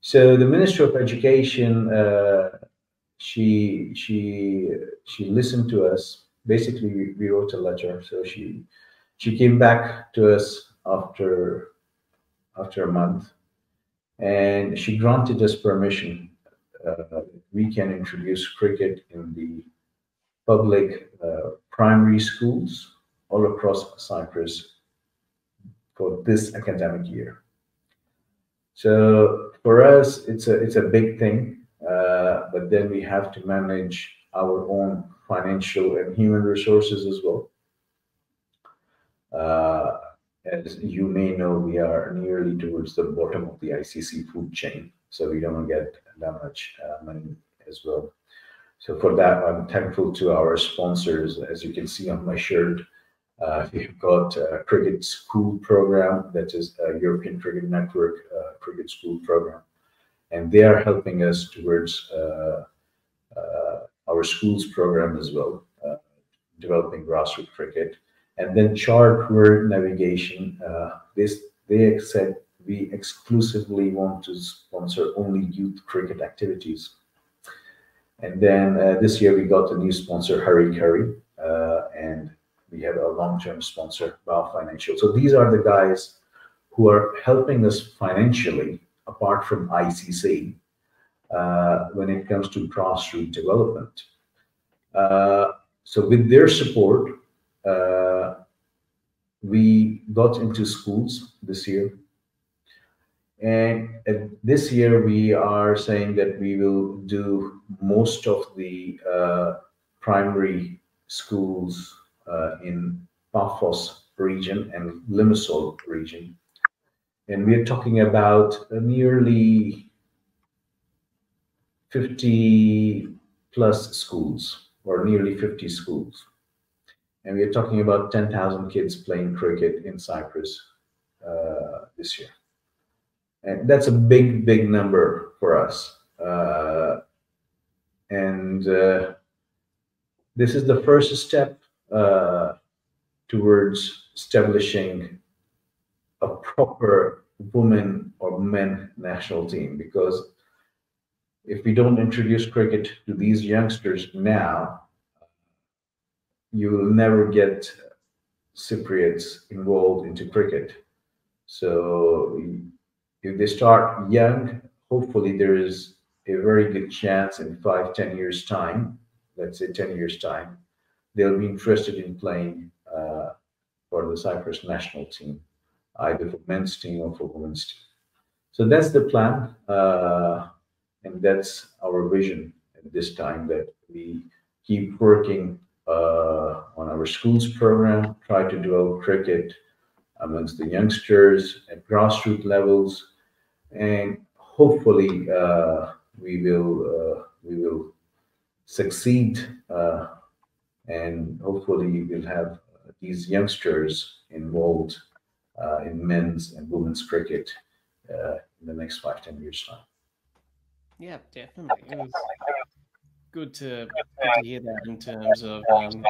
[SPEAKER 2] So the Minister of Education, uh, she she she listened to us. Basically, we, we wrote a letter. So she she came back to us after after a month, and she granted us permission. Uh, we can introduce cricket in the public uh, primary schools all across Cyprus for this academic year. So for us, it's a it's a big thing, uh, but then we have to manage our own financial and human resources as well. Uh, as you may know, we are nearly towards the bottom of the ICC food chain, so we don't get that much uh, money as well. So for that, I'm thankful to our sponsors. As you can see on my shirt, uh, we've got a cricket school program that is a European Cricket Network uh, cricket school program, and they are helping us towards uh, uh our schools program as well, uh, developing grassroots cricket. And then Char Navigation, uh, this they said we exclusively want to sponsor only youth cricket activities. And then uh, this year we got a new sponsor, Harry Curry, uh, and we have a long-term sponsor, Wow Financial. So these are the guys who are helping us financially, apart from ICC, uh, when it comes to grassroots development. Uh, so with their support, uh, we got into schools this year. And this year, we are saying that we will do most of the uh, primary schools uh, in Paphos region and Limassol region. And we're talking about nearly 50 plus schools or nearly 50 schools and we're talking about 10,000 kids playing cricket in Cyprus uh, this year. And that's a big, big number for us. Uh, and uh, this is the first step uh, towards establishing a proper women or men national team because if we don't introduce cricket to these youngsters now, you will never get Cypriots involved into cricket. So if they start young, hopefully there is a very good chance in five, ten years time, let's say 10 years time, they'll be interested in playing uh, for the Cyprus national team, either for men's team or for women's team. So that's the plan. Uh, and that's our vision at this time that we keep working uh, on our schools program, try to develop cricket amongst the youngsters at grassroots levels, and hopefully uh, we will uh, we will succeed, uh, and hopefully we'll have these youngsters involved uh, in men's and women's cricket uh, in the next five ten years time.
[SPEAKER 1] Yeah, definitely good to, good to hear that in terms of um,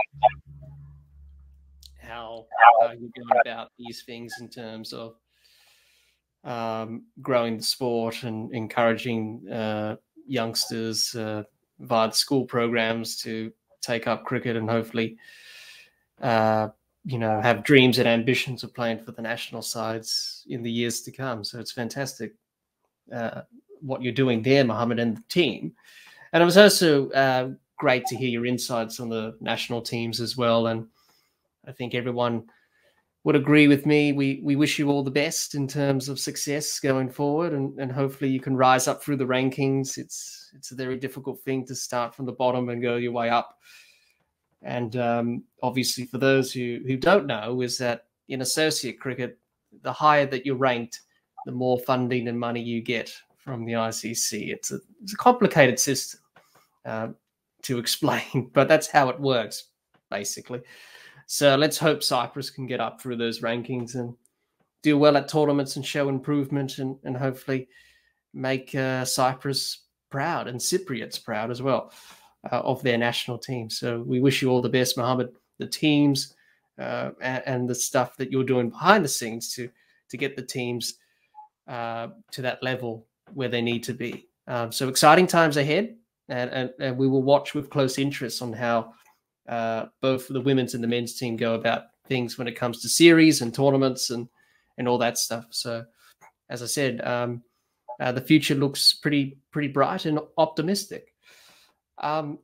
[SPEAKER 1] how, how you're going about these things in terms of um, growing the sport and encouraging uh, youngsters uh, via the school programs to take up cricket and hopefully, uh, you know, have dreams and ambitions of playing for the national sides in the years to come. So it's fantastic uh, what you're doing there, Muhammad, and the team. And it was also uh, great to hear your insights on the national teams as well. And I think everyone would agree with me. We we wish you all the best in terms of success going forward, and, and hopefully you can rise up through the rankings. It's it's a very difficult thing to start from the bottom and go your way up. And um, obviously, for those who who don't know, is that in associate cricket, the higher that you're ranked, the more funding and money you get from the ICC. It's a it's a complicated system, uh, to explain, but that's how it works, basically. So let's hope Cyprus can get up through those rankings and do well at tournaments and show improvement and, and hopefully make uh, Cyprus proud and Cypriots proud as well uh, of their national team. So we wish you all the best, Muhammad, the teams uh, and, and, the stuff that you're doing behind the scenes to to get the teams uh, to that level where they need to be. Um, so exciting times ahead and, and, and we will watch with close interest on how uh, both the women's and the men's team go about things when it comes to series and tournaments and and all that stuff. So, as I said, um, uh, the future looks pretty pretty bright and optimistic. Um,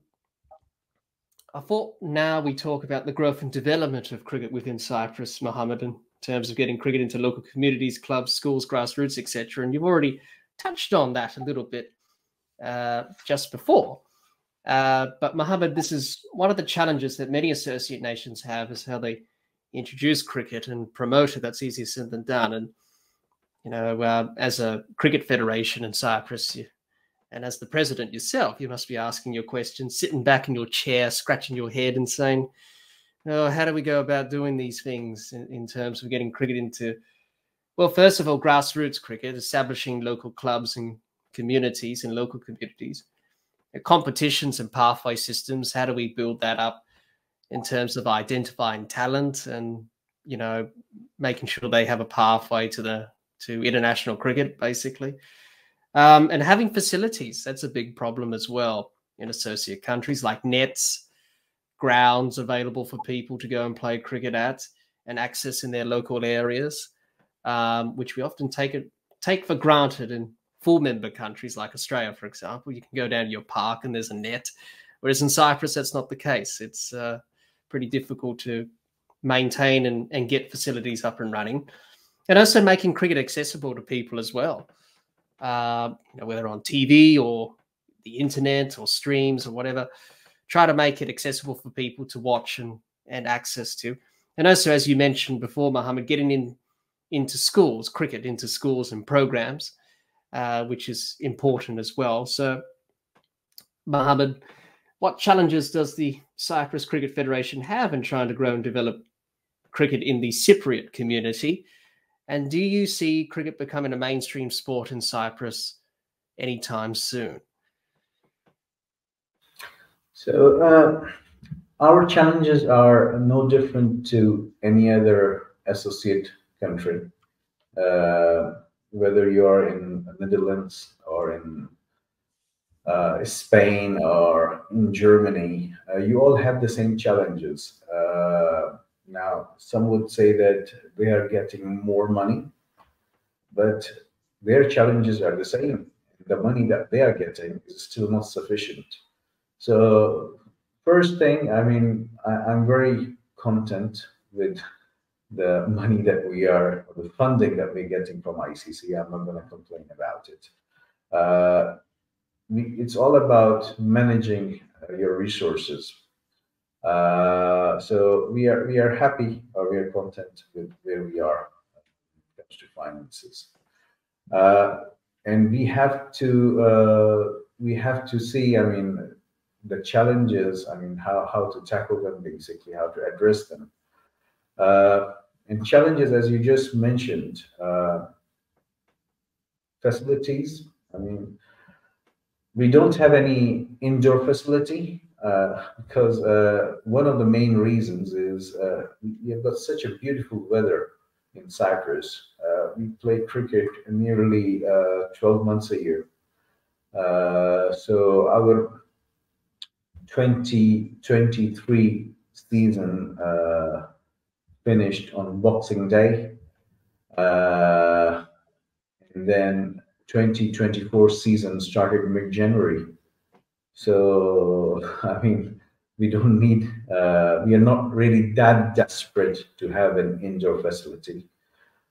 [SPEAKER 1] I thought now we talk about the growth and development of cricket within Cyprus, Muhammad, in terms of getting cricket into local communities, clubs, schools, grassroots, etc. And you've already touched on that a little bit uh, just before. Uh, but Muhammad, this is one of the challenges that many associate nations have is how they introduce cricket and promote it, that's easier said than done. And you know, uh, as a cricket federation in Cyprus, you, and as the president yourself, you must be asking your questions, sitting back in your chair, scratching your head, and saying, "Oh, how do we go about doing these things in, in terms of getting cricket into?" Well, first of all, grassroots cricket, establishing local clubs and communities and local communities, competitions and pathway systems. How do we build that up in terms of identifying talent and you know making sure they have a pathway to the to international cricket, basically. Um, and having facilities, that's a big problem as well in associate countries like nets, grounds available for people to go and play cricket at, and access in their local areas, um, which we often take it take for granted in full member countries like Australia, for example. You can go down to your park and there's a net, whereas in Cyprus that's not the case. It's uh, pretty difficult to maintain and, and get facilities up and running and also making cricket accessible to people as well. Uh, you know, whether on TV or the internet or streams or whatever, try to make it accessible for people to watch and and access to. And also, as you mentioned before, Muhammad, getting in into schools, cricket into schools and programs, uh, which is important as well. So, Muhammad, what challenges does the Cyprus Cricket Federation have in trying to grow and develop cricket in the Cypriot community? And do you see cricket becoming a mainstream sport in Cyprus anytime soon?
[SPEAKER 2] So, uh, our challenges are no different to any other associate country. Uh, whether you are in the Netherlands or in uh, Spain or in Germany, uh, you all have the same challenges. Uh, now, some would say that they are getting more money, but their challenges are the same. The money that they are getting is still not sufficient. So, first thing, I mean, I, am very content with the money that we are, the funding that we're getting from ICC. I'm not going to complain about it. Uh, it's all about managing uh, your resources uh, so we are we are happy or we are content with where we are when it comes to finances. Uh, and we have to uh, we have to see. I mean, the challenges. I mean, how how to tackle them basically, how to address them. Uh, and challenges, as you just mentioned, uh, facilities. I mean, we don't have any indoor facility uh, because uh, one of the main reasons is uh, you've got such a beautiful weather in Cyprus. Uh, we play cricket nearly uh, 12 months a year. so our 2023 season finished on Boxing Day. and then 2024 season started mid-January. So, I mean, we don't need, uh, we are not really that desperate to have an indoor facility.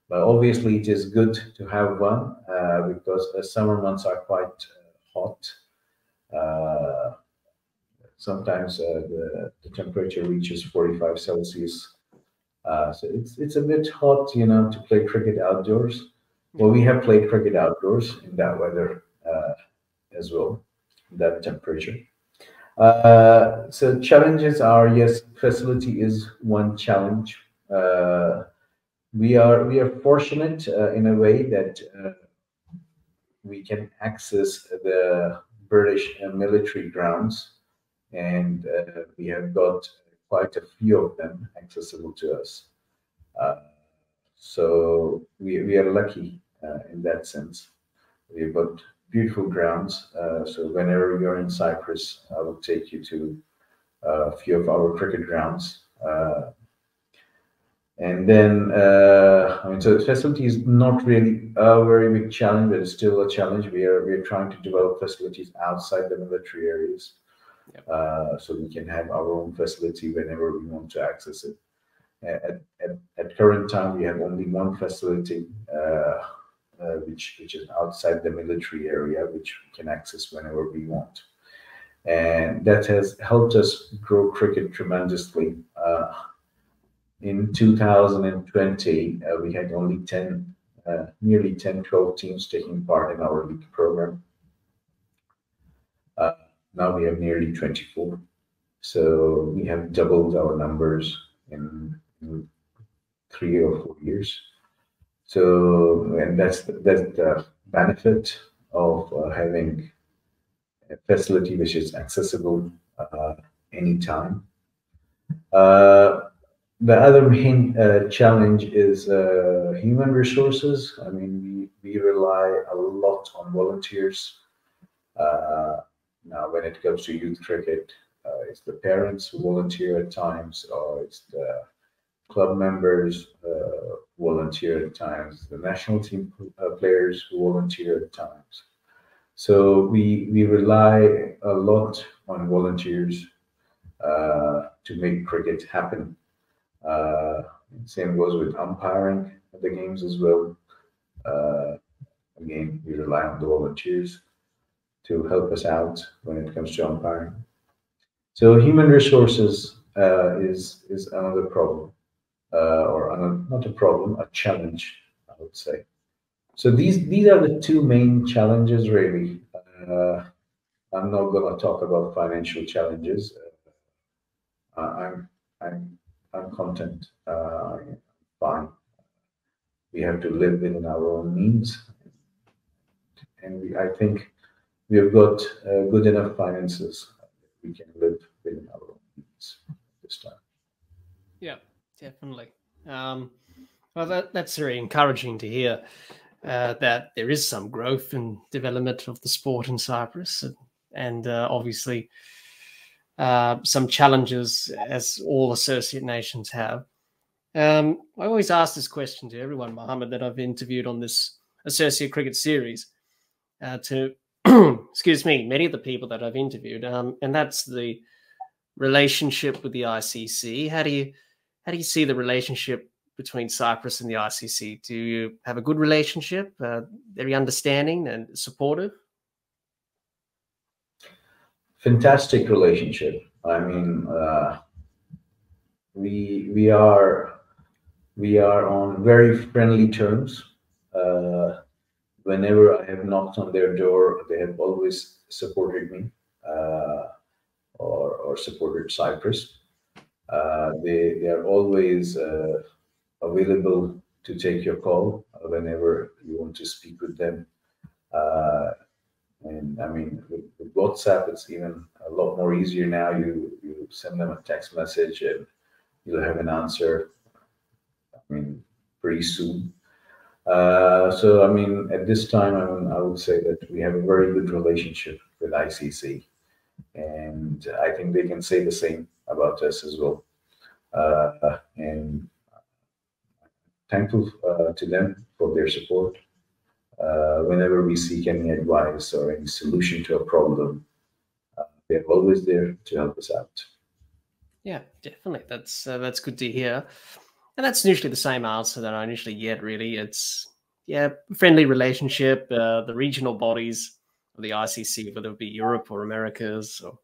[SPEAKER 2] But obviously, it is good to have one uh, because the summer months are quite uh, hot. Uh, sometimes uh, the, the, temperature reaches 45 Celsius. Uh, so it's it's a bit hot, you know, to play cricket outdoors. Well, we have played cricket outdoors in that weather as well that temperature. Uh, so challenges are yes, facility is one challenge. Uh, we are we are fortunate uh, in a way that uh, we can access the British military grounds, and uh, we have got quite a few of them accessible to us. Uh, so we, we are lucky in that sense. We've got beautiful grounds. Uh, so whenever you're in Cyprus, I will take you to uh, a few of our cricket grounds. Uh, and then, uh, I mean, so the facility is not really a very big challenge, but it's still a challenge. We are we are trying to develop facilities outside the military areas, yep. uh, so we can have our own facility whenever we want to access it. At, at, at current time, we have only one facility uh, uh, which which is outside the military area, which we can access whenever we want. And that has helped us grow cricket tremendously. Uh, in 2020, uh, we had only 10, uh, nearly 10, 12 teams taking part in our league program. Uh, now we have nearly 24. So we have doubled our numbers in, in three or four years. So, and that's the, that's the benefit of uh, having a facility which is accessible uh, anytime. Uh, the other main uh, challenge is uh, human resources. I mean, we, we rely a lot on volunteers. Uh, now, when it comes to youth cricket, uh, it's the parents who volunteer at times, or it's the club members uh, volunteer at times, the national team uh, players who volunteer at times. So we we rely a lot on volunteers to make cricket happen. Uh, same goes with umpiring the games as well. Uh, again, we rely on the volunteers to help us out when it comes to umpiring. So human resources uh, is is another problem, uh, or another, not a problem, a challenge, I would say. So these these are the two main challenges, really. Uh, I'm not going to talk about financial challenges. Uh, I'm I'm I'm content. Uh, fine. We have to live within our own means, and we, I think we have got uh, good enough finances. We can live within our own means this time.
[SPEAKER 1] Yeah, definitely. Um, well, that, that's very encouraging to hear uh, that there is some growth and development of the sport in Cyprus, and, and uh, obviously uh, some challenges as all associate nations have. Um, I always ask this question to everyone, Muhammad, that I've interviewed on this associate cricket series. Uh, to excuse me, many of the people that I've interviewed, um, and that's the relationship with the ICC. How do you how do you see the relationship between Cyprus and the ICC? Do you have a good relationship? Uh, very understanding and supportive?
[SPEAKER 2] fantastic relationship. I mean, uh, we we are we are on very friendly terms. Uh, whenever I have knocked on their door, they have always supported me uh, or or supported Cyprus. Uh, they they are always uh, available to take your call whenever you want to speak with them. Uh, and I mean, with, with, WhatsApp, it's even a lot more easier now. You you send them a text message and you'll have an answer. I mean, pretty soon. Uh, so I mean, at this time, I mean, I would say that we have a very good relationship with ICC, and I think they can say the same about us as well. Uh, and thankful uh, to them for their support uh, whenever we seek any advice or any solution to a problem, uh, they're always there to help us out.
[SPEAKER 1] Yeah, definitely. That's that's good to hear, and that's usually the same answer that I usually get. Really, it's yeah, friendly relationship. Uh, the regional bodies of the ICC, whether it be Europe or Americas or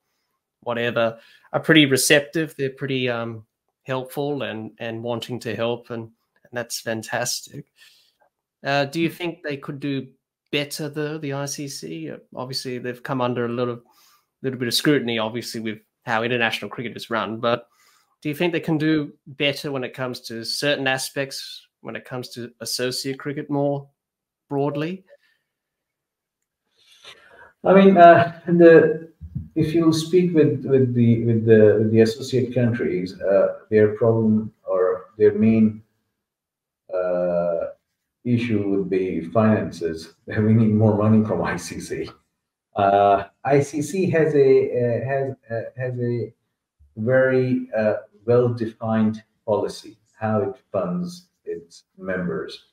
[SPEAKER 1] whatever, are pretty receptive. They're pretty um, helpful and and wanting to help, and and that's fantastic. Uh, do you think they could do better though? The ICC, obviously, they've come under a little, little bit of scrutiny, obviously, with how international cricket is run. But do you think they can do better when it comes to certain aspects, when it comes to associate cricket more broadly?
[SPEAKER 2] I mean, uh, the if you speak with with the with the with the associate countries, uh, their problem or their main uh, issue would be finances. We need more money from ICC. Uh, ICC has a uh, has uh, has a very uh, well defined policy how it funds its members.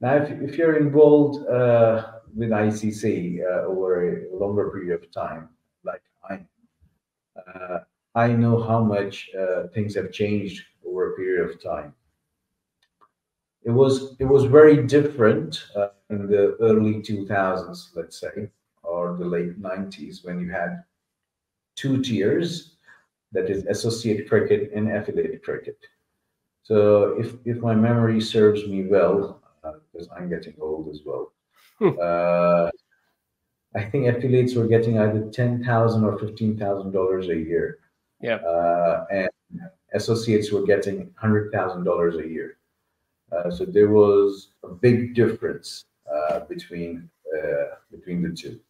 [SPEAKER 2] Now, if, if you're involved uh, with ICC uh, over a longer period of time, like I I know how much things have changed over a period of time it was it was very different uh, in the early 2000s let's say or the late 90s when you had two tiers that is associate cricket and affiliate cricket So if if my memory serves me well, because uh, I'm getting old as well, hmm. uh, I think affiliates were getting either ten thousand or fifteen thousand dollars a year.
[SPEAKER 1] Yeah.
[SPEAKER 2] Uh, and associates were getting hundred thousand dollars a year. Uh, so there was a big difference uh, between uh, between the two.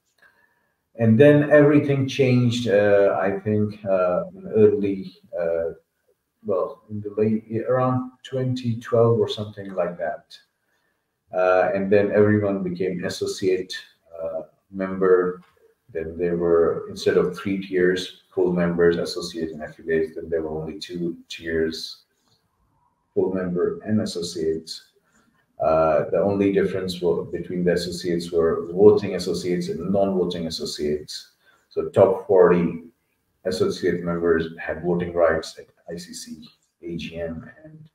[SPEAKER 2] And then everything changed. Uh, I think uh, in early, well, in the late around 2012 or something like that. and then everyone became associate member. Then there were instead of three tiers, full members, associate, and affiliates. Then there were only two tiers, full member and associates. Uh, the only difference between the associates were voting associates and non-voting associates. So top 40 associate members had voting rights at ICC, AGM, and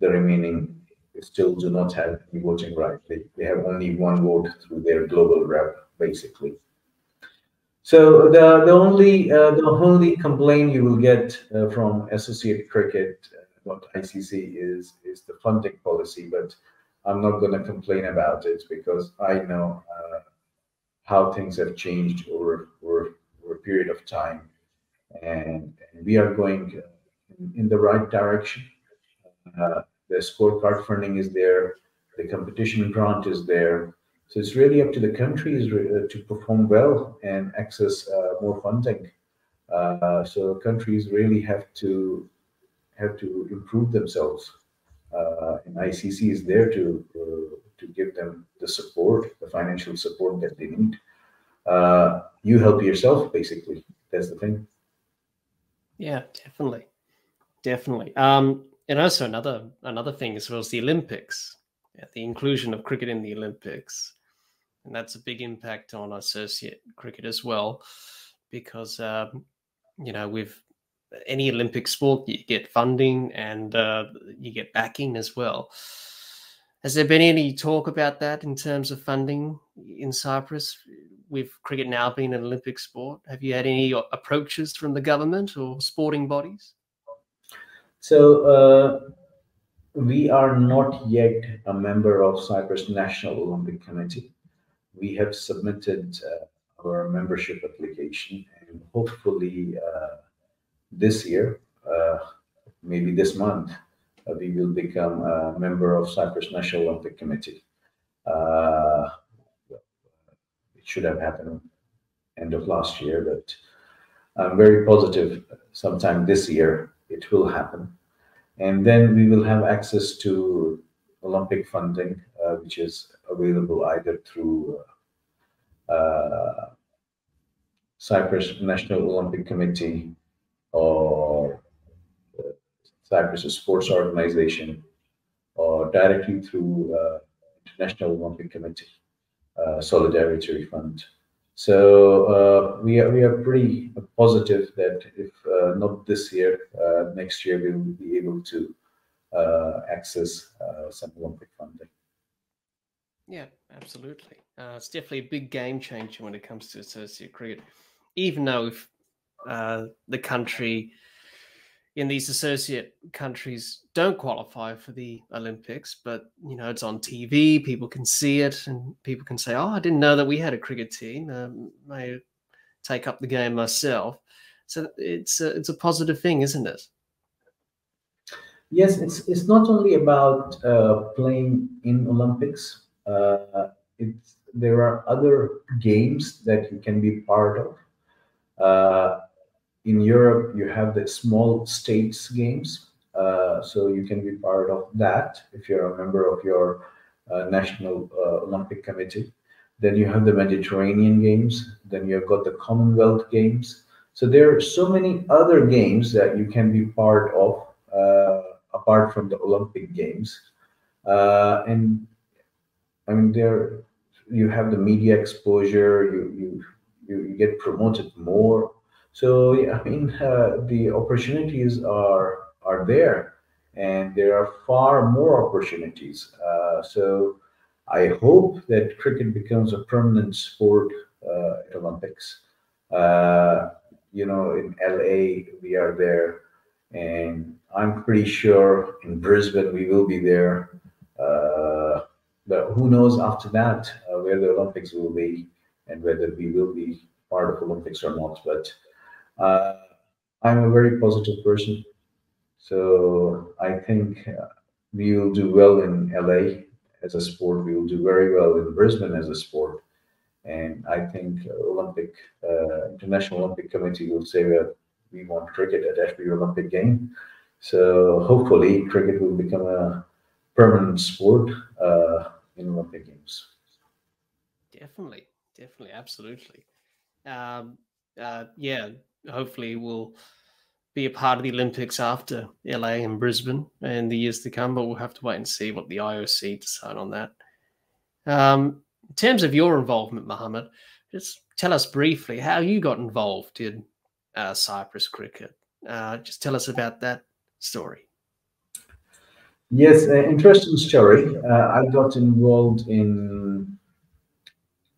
[SPEAKER 2] the remaining still do not have any voting right. They, they have only one vote through their global rep, basically. So the the only uh, the only complaint you will get uh, from associate cricket about uh, ICC is is the funding policy, but I'm not going to complain about it because I know uh, how things have changed over, over, over a period of time. And, and we are going in, in the right direction. Uh, the scorecard funding is there, the competition grant is there. So it's really up to the countries uh, to perform well and access uh, more funding. Uh, so countries really have to have to improve themselves uh, and ICC is there to uh, to give them the support, the financial support that they need. Uh, you help yourself, basically. That's the thing.
[SPEAKER 1] Yeah, definitely, definitely. Um, and also another another thing as well as the Olympics, yeah, the inclusion of cricket in the Olympics, and that's a big impact on associate cricket as well, because um, you know we've any Olympic sport, you get funding and uh, you get backing as well. Has there been any talk about that in terms of funding in Cyprus with cricket now being an Olympic sport? Have you had any approaches from the government or sporting bodies?
[SPEAKER 2] So, uh, we are not yet a member of Cyprus National Olympic Committee. We have submitted uh, our membership application and hopefully uh, this year, uh, maybe this month, uh, we will become a member of Cyprus National Olympic Committee. Uh, it should have happened end of last year, but I'm very positive sometime this year it will happen. And then we will have access to Olympic funding, uh, which is available either through uh, Cyprus National Olympic Committee or uh, Cyprus Sports Organization or directly through uh, International Olympic Committee uh, Solidarity Fund. So uh, we are we are pretty positive that if uh, not this year, uh, next year we will be able to access some Olympic funding.
[SPEAKER 1] Yeah, absolutely. it's definitely a big game changer when it comes to associate cricket. Even though if uh, the country in these associate countries don't qualify for the Olympics, but you know it's on TV. People can see it, and people can say, "Oh, I didn't know that we had a cricket team. Um, I take up the game myself." So it's a, it's a positive thing, isn't it?
[SPEAKER 2] Yes, it's it's not only about uh, playing in Olympics. Uh, it's there are other games that you can be part of. Uh, in Europe, you have the small states games. Uh, so you can be part of that if you're a member of your uh, National uh, Olympic Committee. Then you have the Mediterranean Games. Then you've got the Commonwealth Games. So there are so many other games that you can be part of uh, apart from the Olympic Games. Uh, and I mean, there you have the media exposure. You you you, you get promoted more so yeah, I mean, uh, the opportunities are are there, and there are far more opportunities. Uh, so I hope that cricket becomes a permanent sport uh, at Olympics. Uh, you know, in LA we are there, and I'm pretty sure in Brisbane we will be there. Uh, but who knows after that uh, where the Olympics will be and whether we will be part of Olympics or not. But uh, I'm a very positive person, so I think uh, we will do well in LA as a sport. We will do very well in Brisbane as a sport, and I think Olympic uh, International Olympic Committee will say that we want cricket at every Olympic game. So hopefully, cricket will become a permanent sport uh, in Olympic Games.
[SPEAKER 1] Definitely, definitely, absolutely. Um, uh, yeah, hopefully we'll be a part of the Olympics after LA and Brisbane in the years to come, but we'll have to wait and see what the IOC decide on that. Um, in terms of your involvement, Muhammad, just tell us briefly how you got involved in uh, Cyprus cricket. Uh, just tell us about that story.
[SPEAKER 2] Yes, uh, interesting story. Uh, I got involved in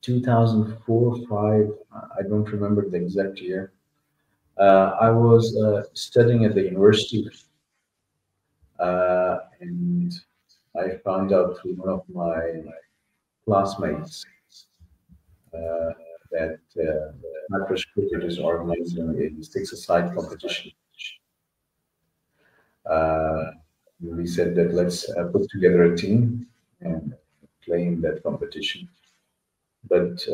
[SPEAKER 2] 2004 5. I don't remember the exact year. Uh, I was uh, studying at the university, uh, and I found out through one of my classmates uh, that Cyprus Cricket is organizing a six-a-side competition. Uh, we said that let's uh, put together a team and play in that competition. But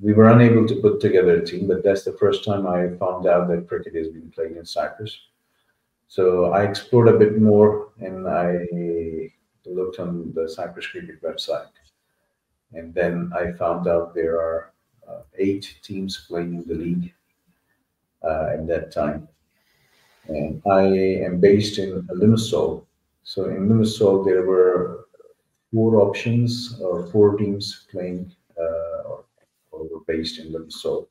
[SPEAKER 2] we were unable to put together a team, but that's the first time I found out that cricket has been playing in Cyprus. So I explored a bit more and I looked on the Cyprus cricket website. And then I found out there are uh, eight teams playing in the league uh, at that time. And I am based in Limassol. So in Limassol, there were four options or four teams playing were based in Limassol.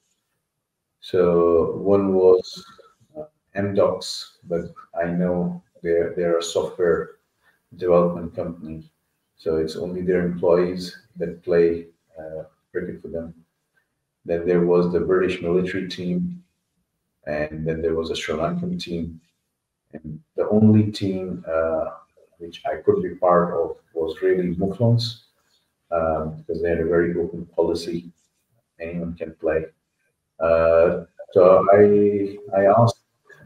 [SPEAKER 2] So one was uh, Amdocs, but I know they're, they're a software development company. So it's only their employees that play uh, cricket for them. Then there was the British military team, and then there was a Sri Lankan team. And the only team uh, which I could be part of was really Mouflons, um, because they had a very open policy. Anyone can play. Uh, so I I asked,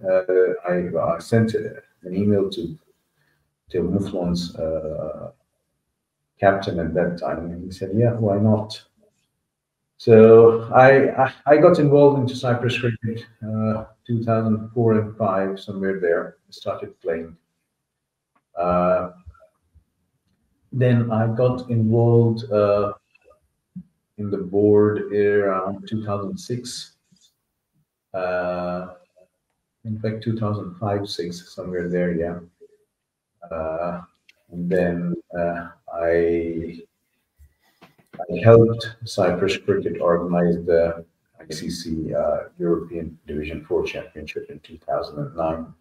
[SPEAKER 2] uh, I, I, sent an email to to Mouflons uh, captain at that time, and he said, "Yeah, why not?" So I, I, got involved into Cyprus cricket uh, 2004 and five, somewhere there. I started playing. Uh, then I got involved uh, in the board around 2006. Uh, in fact, 2005, six, somewhere there, yeah. Uh, and then uh, I I helped Cyprus Cricket organize the ICC uh, European Division 4 Championship in 2009.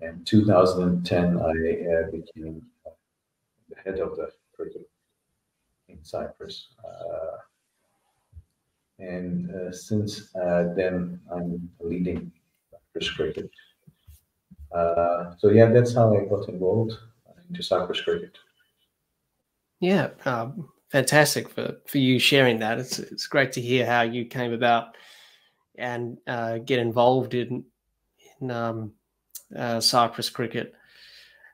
[SPEAKER 2] and 2010, I uh, became the head of the cricket in Cyprus. Uh, and uh, since uh, then, I'm leading Cyprus cricket. So yeah, that's how I got involved into Cyprus cricket.
[SPEAKER 1] Yeah, um, fantastic for for you sharing that. It's it's great to hear how you came about and uh, get involved in in um, uh, Cyprus cricket,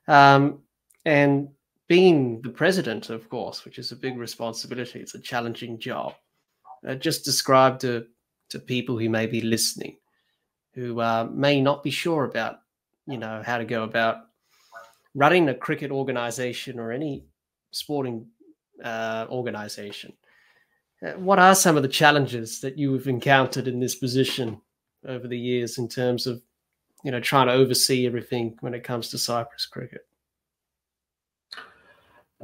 [SPEAKER 1] um, and being the president, of course, which is a big responsibility. It's a challenging job. Uh, just describe to to people who may be listening, who uh, may not be sure about you know how to go about running a cricket organization or any sporting uh, organization. Uh, what are some of the challenges that you've encountered in this position over the years in terms of, you know, trying to oversee everything when it comes to Cyprus cricket?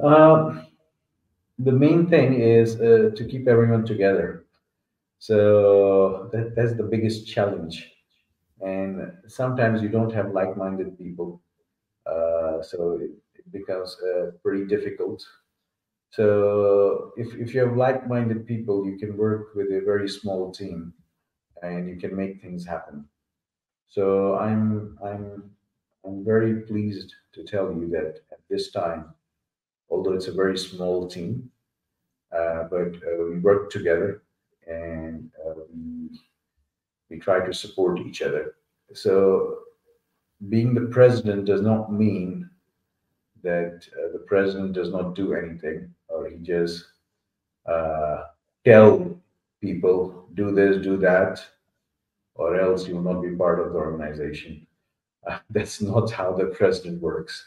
[SPEAKER 2] Uh, the main thing is uh, to keep everyone together. So that, that's the biggest challenge. And sometimes you don't have like-minded people. Uh, so it, it becomes uh, pretty difficult so if, if you have like-minded people, you can work with a very small team and you can make things happen. So I'm I'm I'm very pleased to tell you that at this time, although it's a very small team, uh, but uh, we work together and we, we try to support each other. So being the president does not mean that uh, the president does not do anything or he just uh, tell people do this, do that, or else you will not be part of the organization. Uh, that's not how the president works,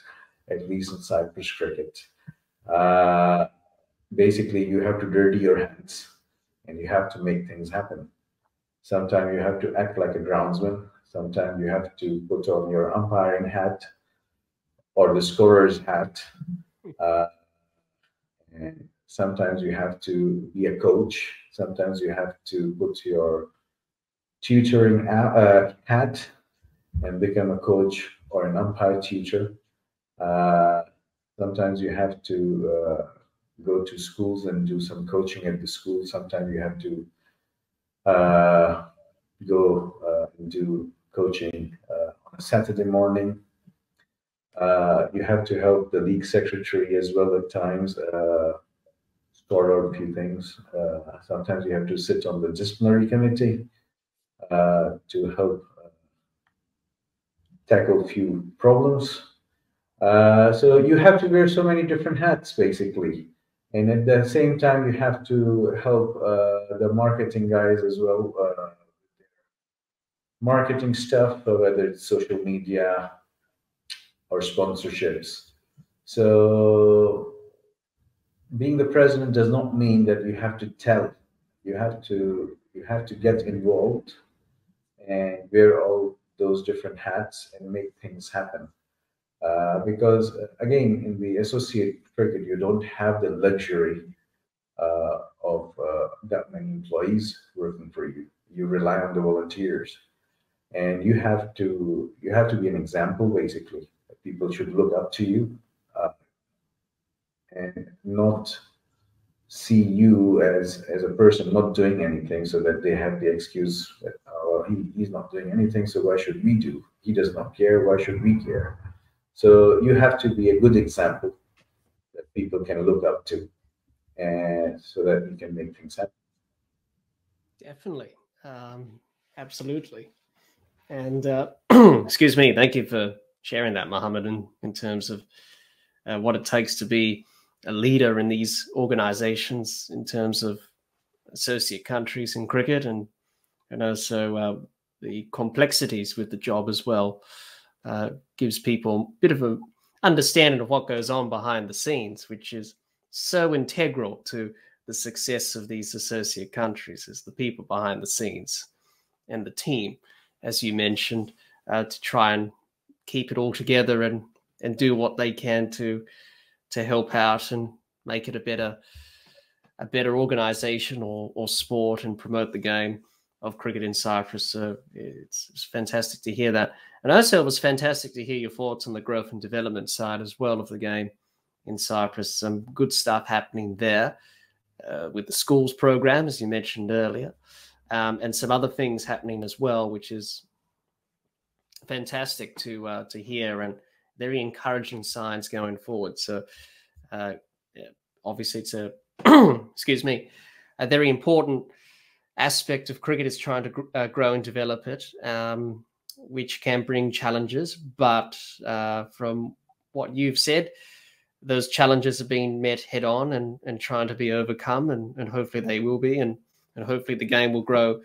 [SPEAKER 2] at least in Cyprus cricket. Uh, basically, you have to dirty your hands and you have to make things happen. Sometimes you have to act like a groundsman. Sometimes you have to put on your umpiring hat or the scorer's hat. Uh, and sometimes you have to be a coach. Sometimes you have to put your tutoring uh, hat and become a coach or an umpire teacher. Uh, sometimes you have to uh, go to schools and do some coaching at the school. Sometimes you have to uh, go uh, and do coaching uh, on a Saturday morning. you have to help the league secretary as well at times sort out a few things. sometimes you have to sit on the disciplinary committee to help tackle a few problems. Uh, so you have to wear so many different hats, basically. And at the same time, you have to help uh, the marketing guys as well. Uh, marketing stuff, whether it's social media or sponsorships. So being the president does not mean that you have to tell. You have to you have to get involved and wear all those different hats and make things happen. Uh, because uh, again, in the associate cricket, you don't have the luxury uh, of uh, that many employees working for you. You rely on the volunteers, and you have to you have to be an example. Basically, people should look up to you, uh, and not see you as as a person not doing anything, so that they have the excuse that oh, he, he's not doing anything, so why should we do? He does not care. Why should we care? So you have to be a good example that people can look up to, and so that you can make things happen.
[SPEAKER 1] Definitely, um, absolutely. And uh, excuse me, thank you for sharing that, Muhammad, in, in terms of uh, what it takes to be a leader in these organizations in terms of associate countries in cricket and and also uh, the complexities with the job as well uh, gives people a bit of a understanding of what goes on behind the scenes, which is so integral to the success of these associate countries is the people behind the scenes and the team, as you mentioned, uh, to try and keep it all together and and do what they can to to help out and make it a better a better organization or or sport and promote the game of cricket in Cyprus. So it's, it's, fantastic to hear that. And also, it was fantastic to hear your thoughts on the growth and development side as well of the game in Cyprus. Some good stuff happening there uh, with the schools program, as you mentioned earlier, um, and some other things happening as well, which is fantastic to uh, to hear and very encouraging signs going forward. So, uh, yeah, obviously, it's a excuse me, a very important aspect of cricket is trying to uh, grow and develop it, um, which can bring challenges. But uh, from what you've said, those challenges are being met head on and, and trying to be overcome, and, and hopefully they will be, and, and hopefully the game will grow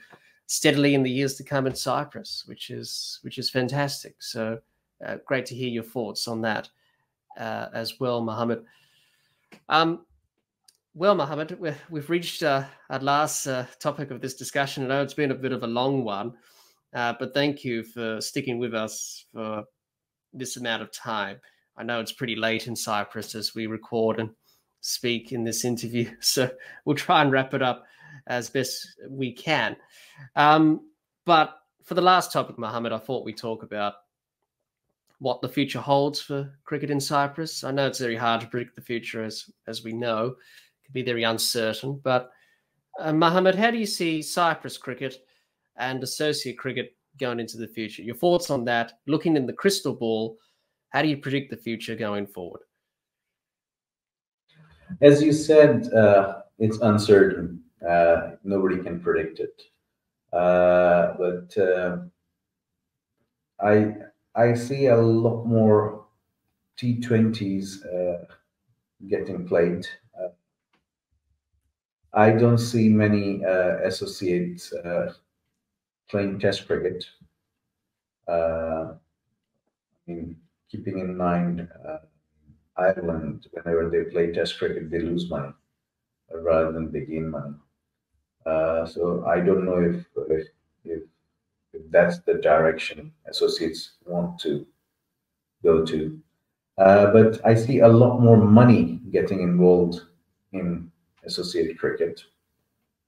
[SPEAKER 1] steadily in the years to come in Cyprus, which is which is fantastic. So uh, great to hear your thoughts on that uh, as well, Muhammad. Um, well, Muhammad, we've reached uh, our last uh, topic of this discussion. I know it's been a bit of a long one, uh, but thank you for sticking with us for this amount of time. I know it's pretty late in Cyprus as we record and speak in this interview, so we'll try and wrap it up as best we can. Um, but for the last topic, Muhammad, I thought we talk about what the future holds for cricket in Cyprus. I know it's very hard to predict the future, as as we know it can be very uncertain. But uh, Muhammad, how do you see Cyprus cricket and associate cricket going into the future. Your thoughts on that? Looking in the crystal ball, how do you predict the future going forward?
[SPEAKER 2] As you said, uh, it's uncertain. Uh, nobody can predict it. Uh, but uh, I I see a lot more T20s uh, getting played. Uh, I don't see many associates playing Test cricket. I mean, keeping in mind Ireland, whenever they play Test cricket, they lose money rather than they gain money. Uh, so I don't know if, if, if if that's the direction associates want to go to. Uh, but I see a lot more money getting involved in associated cricket.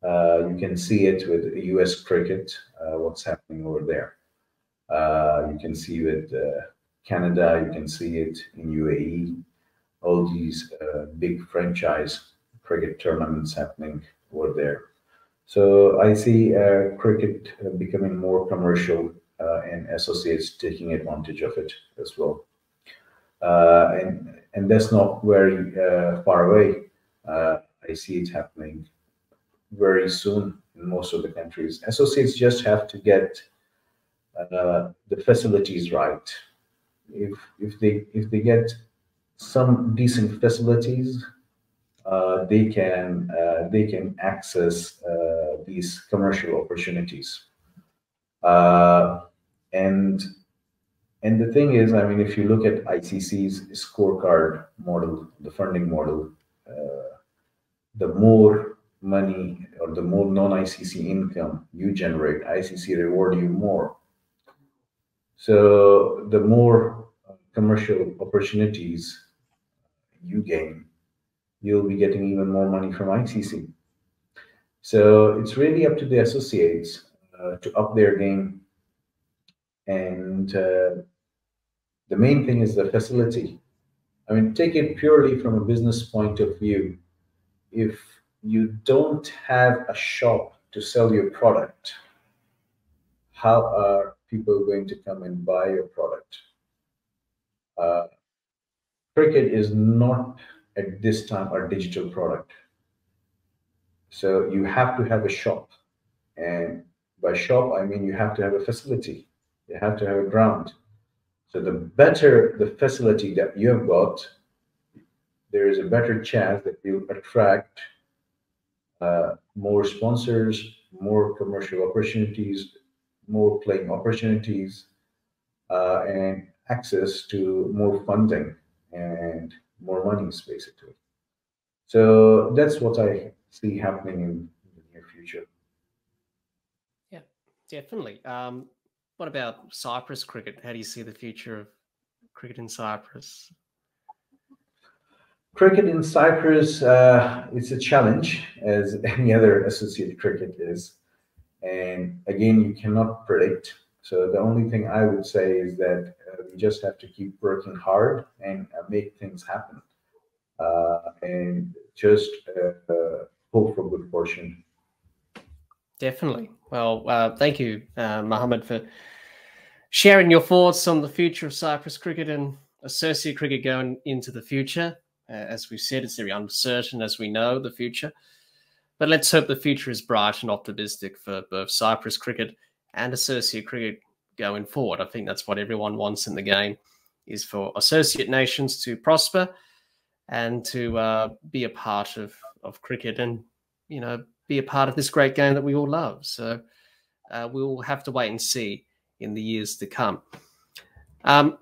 [SPEAKER 2] Uh, you can see it with US cricket, uh, what's happening over there. Uh, you can see with uh, Canada, you can see it in UAE, all these big franchise cricket tournaments happening over there. So I see uh, cricket uh, becoming more commercial uh, and associates taking advantage of it as well. Uh, and and that's not very uh, far away. Uh, I see it happening very soon in most of the countries. Associates just have to get the facilities right. If if they if they get some decent facilities uh, they can uh, they can access uh, these commercial opportunities. and and the thing is, I mean, if you look at ICC's scorecard model, the funding model, the more money or the more non-ICC income you generate, ICC reward you more. So the more commercial opportunities you gain, you'll be getting even more money from ICC. So it's really up to the associates uh, to up their game. And uh, the main thing is the facility. I mean, take it purely from a business point of view. If you don't have a shop to sell your product, how are people going to come and buy your product? Uh, cricket is not at this time a digital product. So you have to have a shop. And by shop, I mean you have to have a facility. You have to have a ground. So the better the facility that you have got, there is a better chance that you attract more sponsors, more commercial opportunities, more playing opportunities, uh, and access to more funding and more monies basically. So that's what I see happening in the near future.
[SPEAKER 1] Yeah, definitely. Um, what about Cyprus cricket? How do you see the future of cricket in Cyprus?
[SPEAKER 2] Cricket in Cyprus, uh, it's a challenge, as any other associate cricket is. And again, you cannot predict. So the only thing I would say is that we just have to keep working hard and uh, make things happen uh, and just uh, hope for good fortune
[SPEAKER 1] definitely well thank you muhammad for sharing your thoughts on the future of cyprus cricket and associate cricket going into the future as we've said it's very uncertain as we know the future but let's hope the future is bright and optimistic for both cyprus cricket and associate cricket going forward. I think that's what everyone wants in the game is for associate nations to prosper and to uh, be a part of, of cricket and, you know, be a part of this great game that we all love. So uh, we'll have to wait and see in the years to come. Um,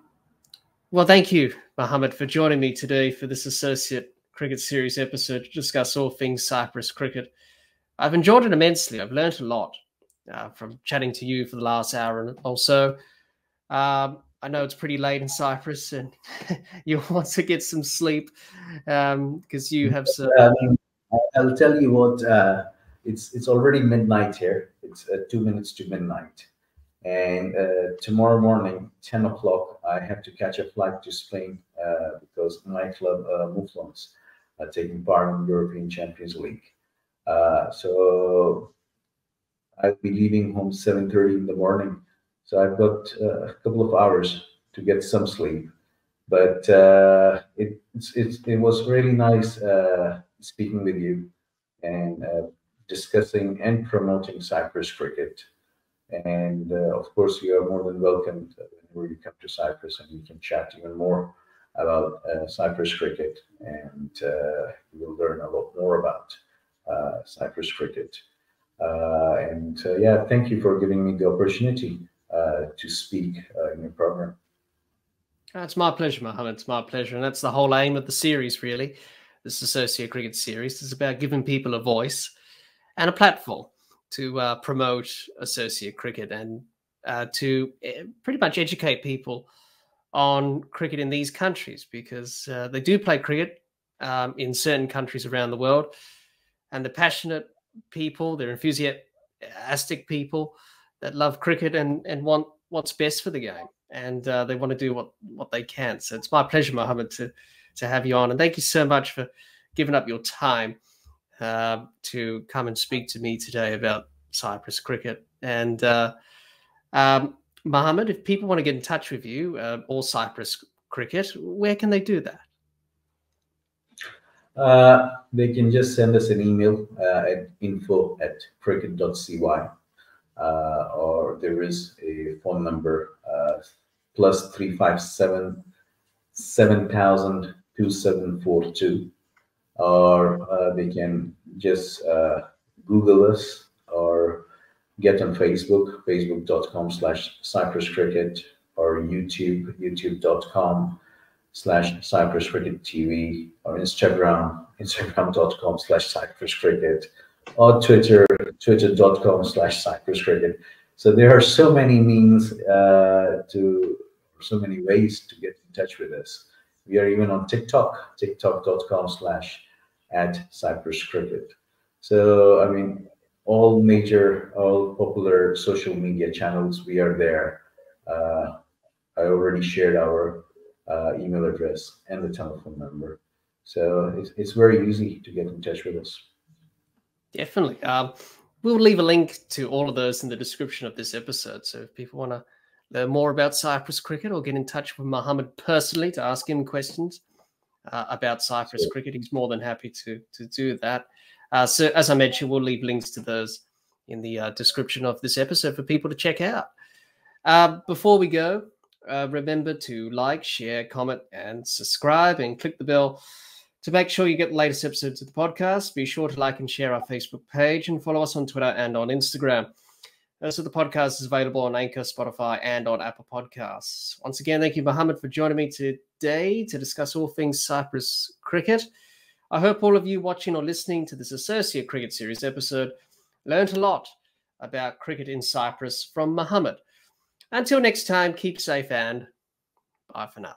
[SPEAKER 1] well, thank you, Muhammad, for joining me today for this Associate Cricket Series episode to discuss all things Cyprus cricket. I've enjoyed it immensely. I've learned a lot uh, from chatting to you for the last hour and also um, I know it's pretty late in Cyprus and you want to get some sleep because um, you have some. Um,
[SPEAKER 2] I'll tell you what. Uh, it's it's already midnight here. It's uh, two minutes to midnight, and uh, tomorrow morning, ten o'clock, I have to catch a flight to Spain uh, because my club uh, Mouflons are taking part in European Champions League. Uh, so I'll be leaving home 7.30 in the morning So I've got uh, a couple of hours to get some sleep. But uh, it, it's, it's, it was really nice uh, speaking with you and discussing and promoting Cyprus cricket. And of course, you are more than welcome whenever you come to Cyprus and we can chat even more about uh, Cyprus cricket and uh, you will learn a lot more about uh, Cyprus cricket. Uh, and uh, yeah, thank you for giving me the opportunity to speak in your program.
[SPEAKER 1] It's my pleasure, Muhammad. It's my pleasure. And that's the whole aim of the series, really. This Associate Cricket series is about giving people a voice and a platform to uh, promote associate cricket and uh, to eh, pretty much educate people on cricket in these countries because uh, they do play cricket um, in certain countries around the world. And the passionate people, they're enthusiastic people that love cricket and, and want what's best for the game. And uh, they want to do what, what they can. So it's my pleasure, Muhammad, to, to have you on. And thank you so much for giving up your time uh, to come and speak to me today about Cyprus cricket. And uh, um, Muhammad, if people want to get in touch with you uh, or Cyprus cricket, where can they do that?
[SPEAKER 2] Uh, they can just send us an email uh, at info at cricket.cy uh, or there is a phone number uh, plus 357 7000 2742 or uh, they can just uh, Google us get on Facebook, facebook.com slash Cyprus Cricket or YouTube, youtube.com slash Cyprus Cricket TV or Instagram, instagram.com slash Cyprus Cricket or Twitter, twitter.com slash Cyprus Cricket. So there are so many means uh, to, so many ways to get in touch with us. We are even on TikTok, tiktok.com slash at Cyprus Cricket. So, I mean, all major, all popular social media channels, we are there. Uh, I already shared our uh, email address and the telephone number. So it's, it's very easy to get in touch with us.
[SPEAKER 1] Definitely. Um, we'll leave a link to all of those in the description of this episode. So if people want to learn more about Cyprus cricket or get in touch with Muhammad personally to ask him questions uh, about Cyprus sure. cricket, he's more than happy to to do that. Uh, so as I mentioned, we'll leave links to those in the uh, description of this episode for people to check out. Uh, before we go, uh, remember to like, share, comment, and subscribe, and click the bell to make sure you get the latest episodes of the podcast. Be sure to like and share our Facebook page and follow us on Twitter and on Instagram. So the podcast is available on Anchor, Spotify, and on Apple Podcasts. Once again, thank you, Muhammad, for joining me today to discuss all things Cyprus cricket. I hope all of you watching or listening to this Associate Cricket Series episode learned a lot about cricket in Cyprus from Muhammad. Until next time, keep safe and bye for now.